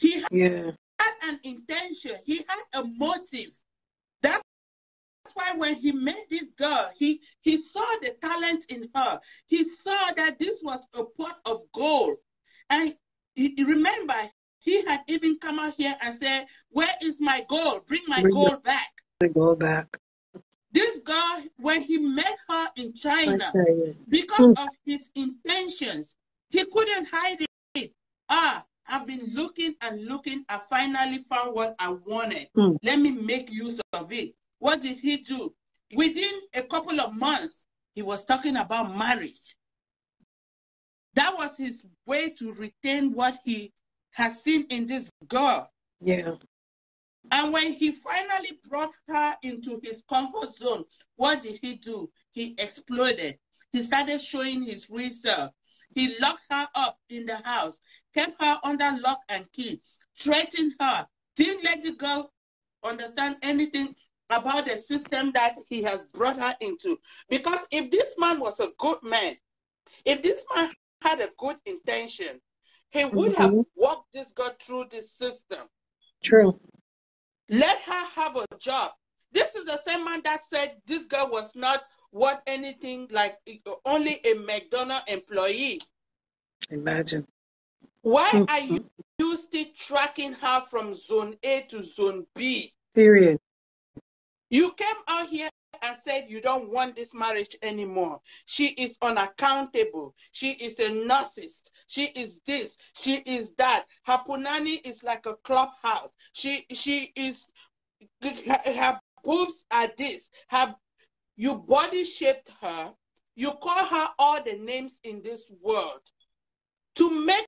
He Yeah. had an intention. He had a motive. Why when he met this girl, he he saw the talent in her. He saw that this was a pot of gold. And he, remember, he had even come out here and said, "Where is my gold? Bring my Bring gold back." I go back. This girl, when he met her in China, because Mm. of his intentions, he couldn't hide it. Ah, I've been looking and looking. I finally found what I wanted. Mm. Let me make use of it. What did he do? Within a couple of months, he was talking about marriage. That was his way to retain what he has seen in this girl. Yeah. And when he finally brought her into his comfort zone, what did he do? He exploded. He started showing his real self. He locked her up in the house, kept her under lock and key, threatened her, didn't let the girl understand anything about the system that he has brought her into. Because if this man was a good man, if this man had a good intention, he would mm-hmm. have walked this girl through this system. True. Let her have a job. This is the same man that said this girl was not worth anything like only a McDonald employee. Imagine. Why mm-hmm. are you, you still tracking her from zone A to zone B? Period. You came out here and said you don't want this marriage anymore. She is unaccountable. She is a narcissist. She is this. She is that. Her punani is like a clubhouse. She she is her boobs are this. Her you body shaped her. You call her all the names in this world to make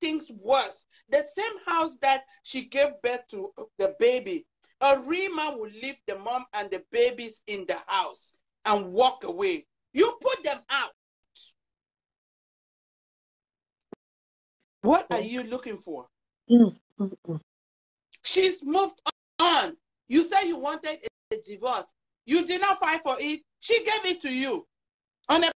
things worse. The same house that she gave birth to the baby, a Rima will leave the mom and the babies in the house and walk away. You put them out. What are you looking for? Mm, mm, mm. She's moved on. You said you wanted a divorce. You did not fight for it. She gave it to you on a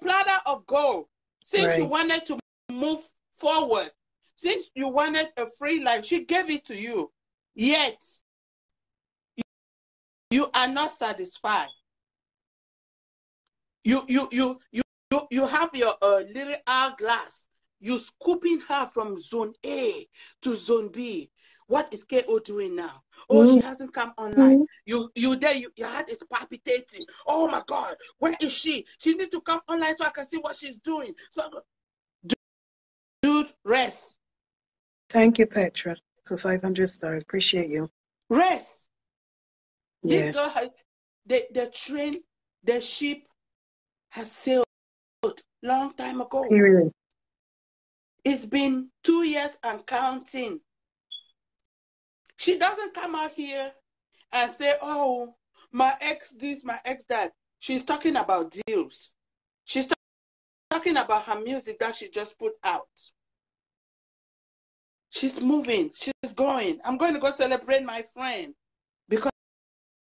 platter of gold. Since right. you wanted to move forward, since you wanted a free life, she gave it to you. Yet, you are not satisfied. You you you you you, you have your uh, little hourglass. You scooping her from zone A to zone B. What is KO doing now? Oh, mm. she hasn't come online. Mm. You you there, you, your heart is palpitating. Oh my God, where is she? She needs to come online so I can see what she's doing. So dude, rest. Thank you, Petra, for 500 stars. Appreciate you. Rest. Yeah. This girl has the, the train, the ship has sailed long time ago. Really? It's been two years and counting. She doesn't come out here and say, oh, my ex this, my ex that. She's talking about deals. She's talking about her music that she just put out. She's moving. She's going. I'm going to go celebrate my friend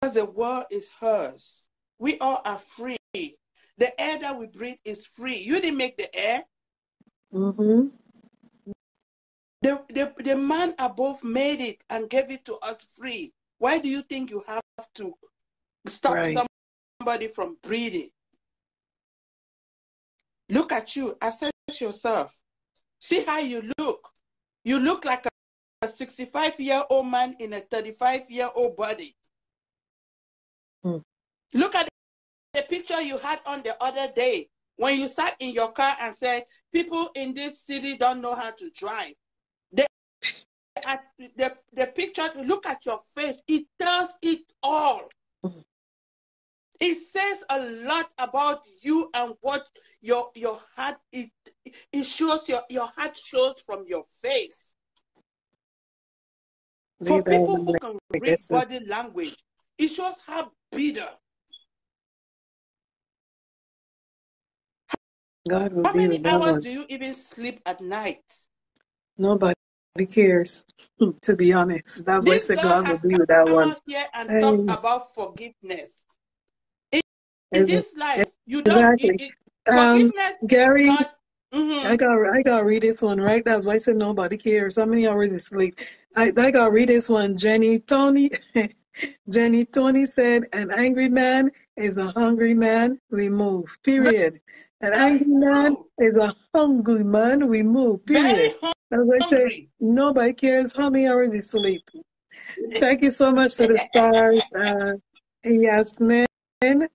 the world is hers. We all are free. The air that we breathe is free. You didn't make the air. Mm-hmm. The, the, the man above made it and gave it to us free. Why do you think you have to stop right. somebody from breathing? Look at you, assess yourself. See how you look. You look like a 65 year old man in a 35 year old body. Look at the picture you had on the other day when you sat in your car and said, People in this city don't know how to drive. The, the, the picture, look at your face, it tells it all. It says a lot about you and what your your heart it it shows your your heart shows from your face. For people who can read body language, it shows how bitter. God will How be many hours do you even sleep at night? Nobody cares, to be honest. That's why I said God will be with that one. Here and hey. talk about forgiveness. In, in this life, you don't. Exactly. It, um, Gary, not, mm-hmm. I got I got read this one right. That's why I said nobody cares. How many hours is sleep? I I got read this one. Jenny Tony. Jenny Tony said, "An angry man is a hungry man. Remove. Period. An angry man is a hungry man. We move. Period." As I say, nobody cares how many hours you sleep. Thank you so much for the stars, uh, Yasmin.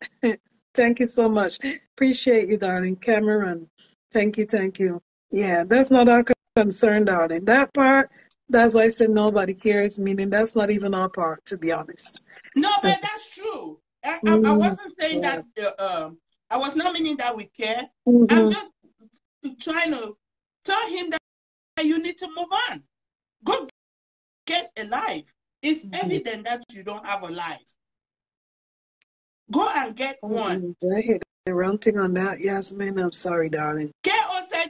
thank you so much. Appreciate you, darling. Cameron. Thank you, thank you. Yeah, that's not our concern, darling. That part that's why I said nobody cares, meaning that's not even our part, to be honest. No, but that's true. I, I, I mm-hmm. wasn't saying yeah. that, uh, um, I was not meaning that we care. Mm-hmm. I'm just trying to tell him that you need to move on. Go get a life. It's mm-hmm. evident that you don't have a life. Go and get oh, one. I hit the wrong thing on that, Yasmin. I'm sorry, darling. K.O. said,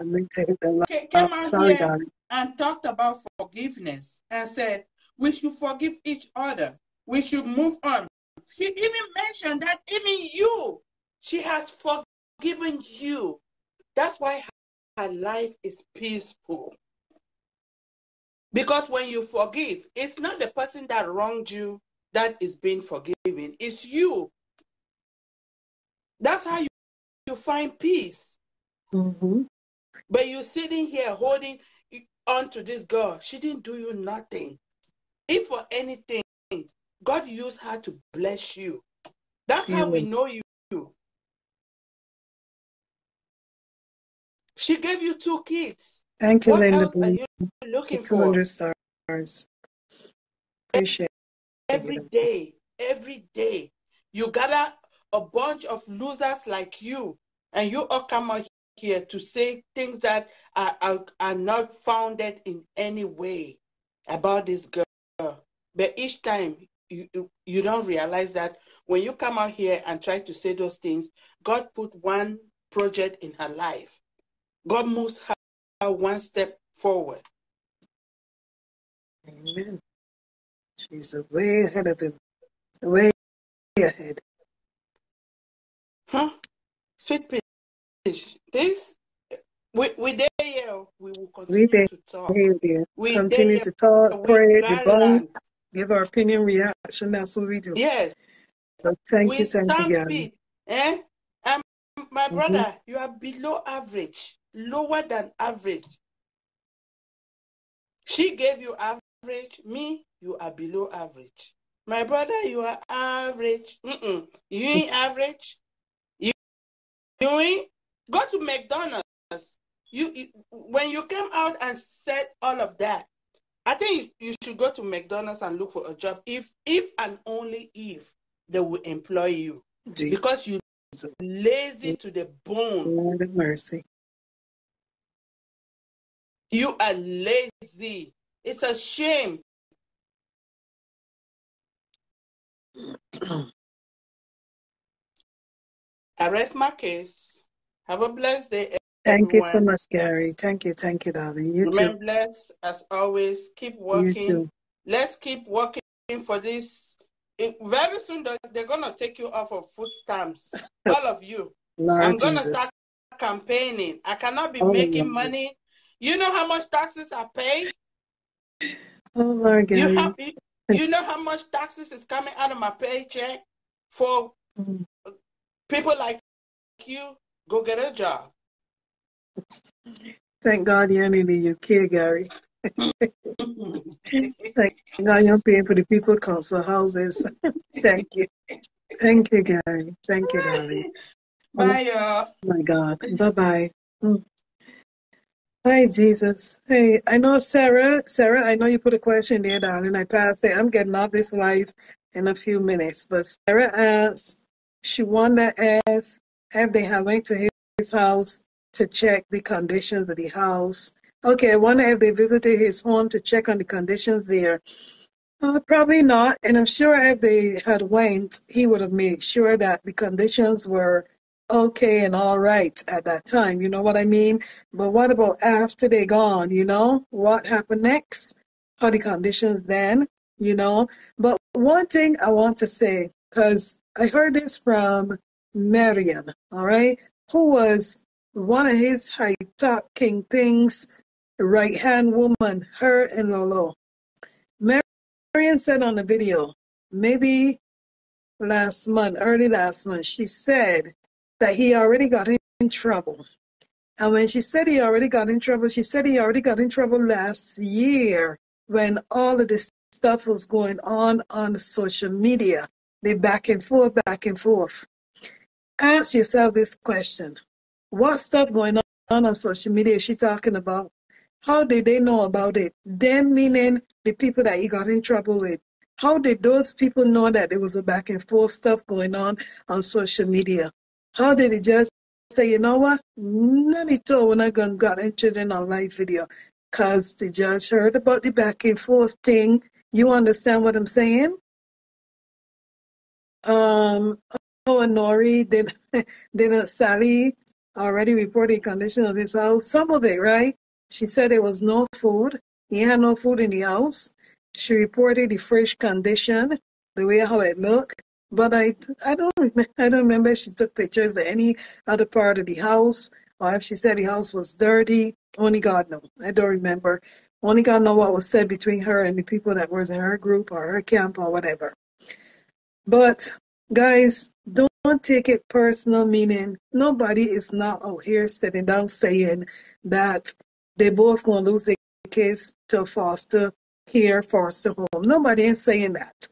came out sorry, here darling. and talked about forgiveness and said, we should forgive each other. We should move on. He even mentioned that even you, she has forgiven you. That's why her life is peaceful. Because when you forgive, it's not the person that wronged you that is being forgiven, it's you. That's how you, you find peace. Mm-hmm. But you're sitting here holding on to this girl. She didn't do you nothing. If for anything, God used her to bless you. That's how we know you. She gave you two kids. Thank you, what Linda. Are you looking 200 for? stars. Appreciate every it. day, every day. You gather a bunch of losers like you, and you all come out here to say things that are, are, are not founded in any way about this girl. But each time you, you don't realize that when you come out here and try to say those things, God put one project in her life. God moves her one step forward. Amen. She's way ahead of him. Way ahead. Huh? Sweet peach. This we we there we will continue we to talk. We continue to talk, pray, debunk, give our opinion, reaction. That's what we do. Yes. So thank we you, thank you, Gary. Eh? Um, my mm-hmm. brother, mm-hmm. you are below average, lower than average. She gave you average. Me, you are below average. My brother, you are average. Mm-mm. You ain't average. You, you ain't. Go to McDonald's. You, you when you came out and said all of that, I think you should go to McDonald's and look for a job. If if and only if they will employ you, because you lazy to the bone. Lord mercy. You are lazy. It's a shame. I rest my case. Have a blessed day. Thank you so much, Gary. Thank you, thank you, darling. You Remain too. blessed as always. Keep working. Let's keep working for this. very soon, they're gonna take you off of food stamps. All of you. Lord I'm gonna Jesus. start campaigning. I cannot be oh, making Lord. money. You know how much taxes I pay? Oh Lord, Gary. You, have, you know how much taxes is coming out of my paycheck for mm. people like you? Go get a job. Thank God you're in the UK, Gary. Thank God you're paying for the people council houses. Thank you. Thank you, Gary. Thank you, darling. Bye, y'all. Oh my God. Bye bye. Mm. Hi, Jesus. Hey, I know Sarah. Sarah, I know you put a question there, darling. I passed it. I'm getting off this live in a few minutes. But Sarah asked, she wonder if, if they have went to his house to check the conditions of the house. Okay, I wonder if they visited his home to check on the conditions there. Uh, probably not. And I'm sure if they had went, he would have made sure that the conditions were okay and all right at that time. You know what I mean? But what about after they gone? You know, what happened next? How the conditions then? You know. But one thing I want to say, because I heard this from Marion, all right, who was one of his high top kingpins, right hand woman, her and Lolo. Marion said on the video, maybe last month, early last month, she said that he already got in trouble. And when she said he already got in trouble, she said he already got in trouble last year when all of this stuff was going on on social media. They back and forth, back and forth. Ask yourself this question what stuff going on on social media is she talking about? How did they know about it? Them meaning the people that he got in trouble with. How did those people know that there was a back and forth stuff going on on social media? How did he just say, you know what? None of all when I got entered in a live video. Because the judge heard about the back and forth thing, You understand what I'm saying? Um, oh, and Nori, did, did Sally already reported condition of his house? Some of it, right? She said there was no food. He had no food in the house. She reported the fresh condition, the way how it looked. But I, I don't, I don't remember if she took pictures of any other part of the house, or if she said the house was dirty. Only God knows. I don't remember. Only God know what was said between her and the people that was in her group or her camp or whatever. But guys, don't take it personal, meaning nobody is not out here sitting down saying that they both gonna lose their kids to foster care, foster home. Nobody is saying that.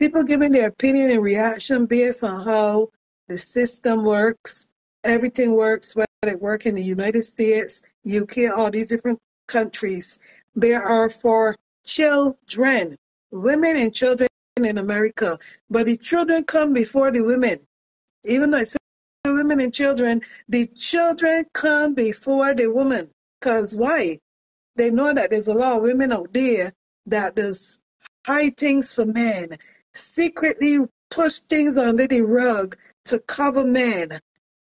People giving their opinion and reaction based on how the system works. Everything works, whether it works in the United States, UK, all these different countries. There are for children, women and children in America, but the children come before the women. Even though I say women and children, the children come before the woman. Because why? They know that there's a lot of women out there that does high things for men, secretly push things under the rug to cover men.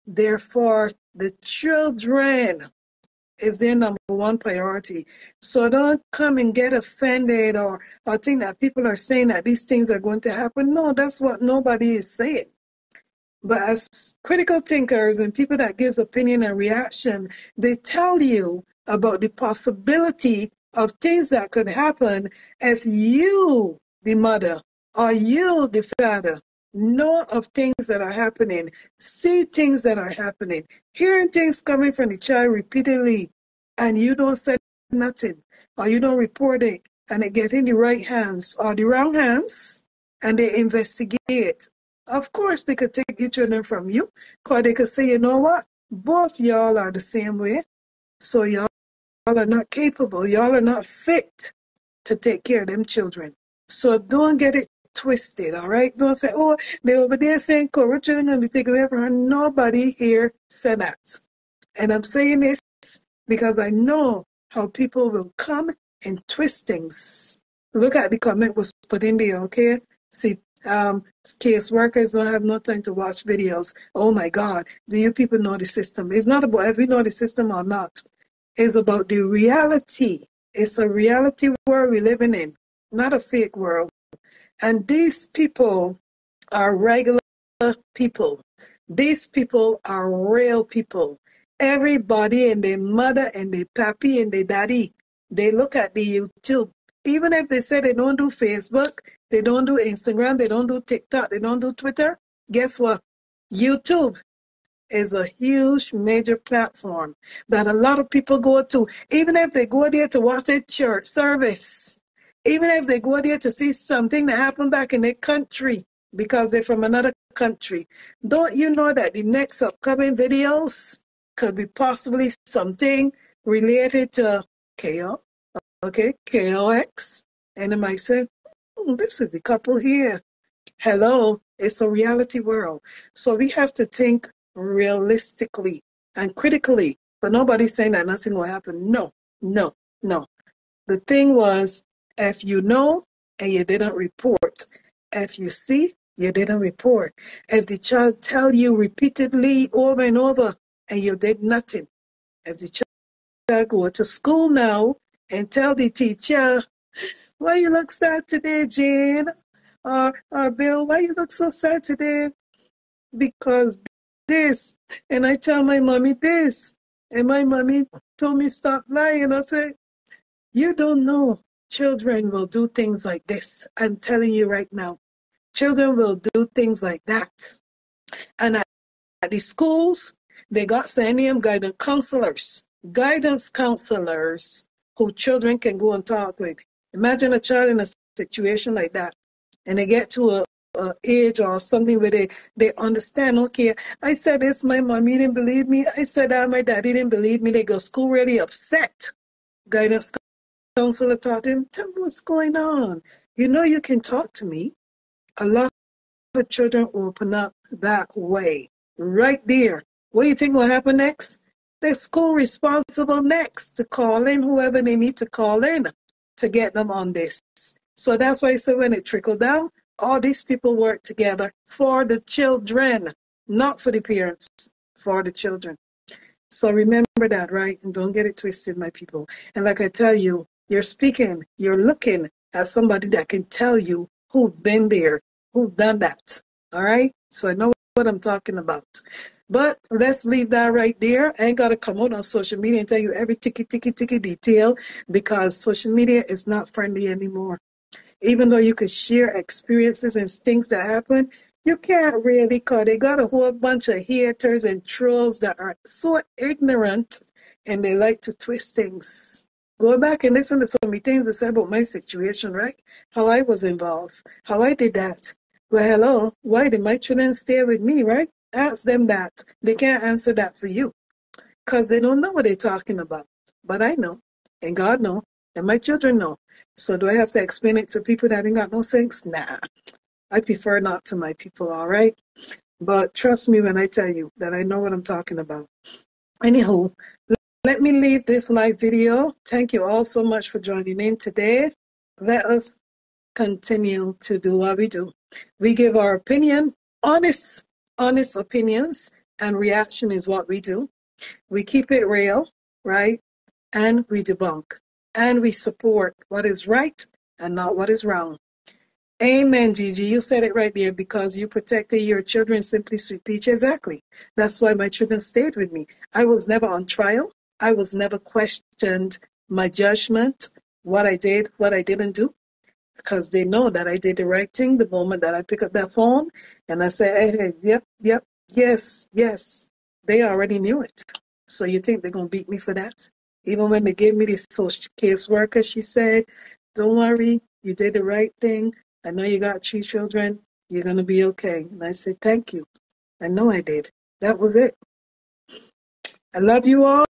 Therefore, the children is their number one priority. So don't come and get offended or, or think that people are saying that these things are going to happen. No, that's what nobody is saying. But as critical thinkers and people that gives opinion and reaction, they tell you about the possibility of things that could happen if you, the mother, or you, the father, know of things that are happening, see things that are happening, hearing things coming from the child repeatedly, and you don't say nothing, or you don't report it, and they get in the right hands or the wrong hands, and they investigate. Of course, they could take your children from you, because they could say, you know what, both y'all are the same way, so y'all are not capable, y'all are not fit to take care of them children. So don't get it twisted, all right? Don't say, oh, they over there saying corruption and they take away from her. Nobody here said that. And I'm saying this because I know how people will come and twist things. Look at the comment was put in there, okay? See, um, case workers don't have no time to watch videos. Oh my God, do you people know the system? It's not about if we know the system or not. It's about the reality. It's a reality world we're living in, not a fake world. And these people are regular people. These people are real people. Everybody and their mother and their pappy and their daddy, they look at the YouTube. Even if they say they don't do Facebook, they don't do Instagram, they don't do TikTok, they don't do Twitter, guess what? YouTube is a huge major platform that a lot of people go to, even if they go there to watch their church service even if they go there to see something that happened back in their country because they're from another country, don't you know that the next upcoming videos could be possibly something related to KO, okay, KOX? And they hmm, might say, this is the couple here. Hello, it's a reality world. So we have to think realistically and critically. But nobody's saying that nothing will happen. No, no, no. The thing was, if you know and you didn't report, if you see, you didn't report. If the child tell you repeatedly over and over and you did nothing, if the child go to school now and tell the teacher, why you look sad today, Jane? Or, or Bill, why you look so sad today? Because this, and I tell my mommy this, and my mommy told me stop lying. I say, you don't know children will do things like this. I'm telling you right now. Children will do things like that. And at, at the schools, they got Sanium guidance counselors, guidance counselors who children can go and talk with. Imagine a child in a situation like that, and they get to a, a age or something where they, they understand, okay, I said this, my mommy didn't believe me. I said that, my daddy didn't believe me. They go school really upset. Guidance counselor taught him, tell me what's going on. You know you can talk to me. A lot of children open up that way. Right there. What do you think will happen next? The school responsible next to call in whoever they need to call in to get them on this. So that's why I said when it trickled down, all these people work together for the children, not for the parents, for the children. So remember that, right? And don't get it twisted, my people. And like I tell you, you're speaking, you're looking at somebody that can tell you who've been there, who've done that. All right? So I know what I'm talking about. But let's leave that right there. I ain't got to come out on social media and tell you every ticky, ticky, ticky detail because social media is not friendly anymore. Even though you can share experiences and things that happen, you can't really because they got a whole bunch of haters and trolls that are so ignorant and they like to twist things. Go back and listen to some things they said about my situation, right? How I was involved, how I did that. Well, hello, why did my children stay with me, right? Ask them that. They can't answer that for you because they don't know what they're talking about. But I know, and God know, and my children know. So do I have to explain it to people that ain't got no sense? Nah. I prefer not to my people, all right? But trust me when I tell you that I know what I'm talking about. Anywho, let me leave this live video. Thank you all so much for joining in today. Let us continue to do what we do. We give our opinion, honest honest opinions and reaction is what we do. We keep it real, right? And we debunk and we support what is right and not what is wrong. Amen, Gigi. You said it right there because you protected your children, Simply Sweet Peach. Exactly. That's why my children stayed with me. I was never on trial. I was never questioned my judgment, what I did, what I didn't do because they know that I did the right thing the moment that I pick up that phone and I say, hey, hey, yep, yep, yes, yes. They already knew it. So you think they're going to beat me for that? Even when they gave me the social case worker, she said, don't worry, you did the right thing. I know you got three children. You're going to be okay. And I said, thank you. I know I did. That was it. I love you all,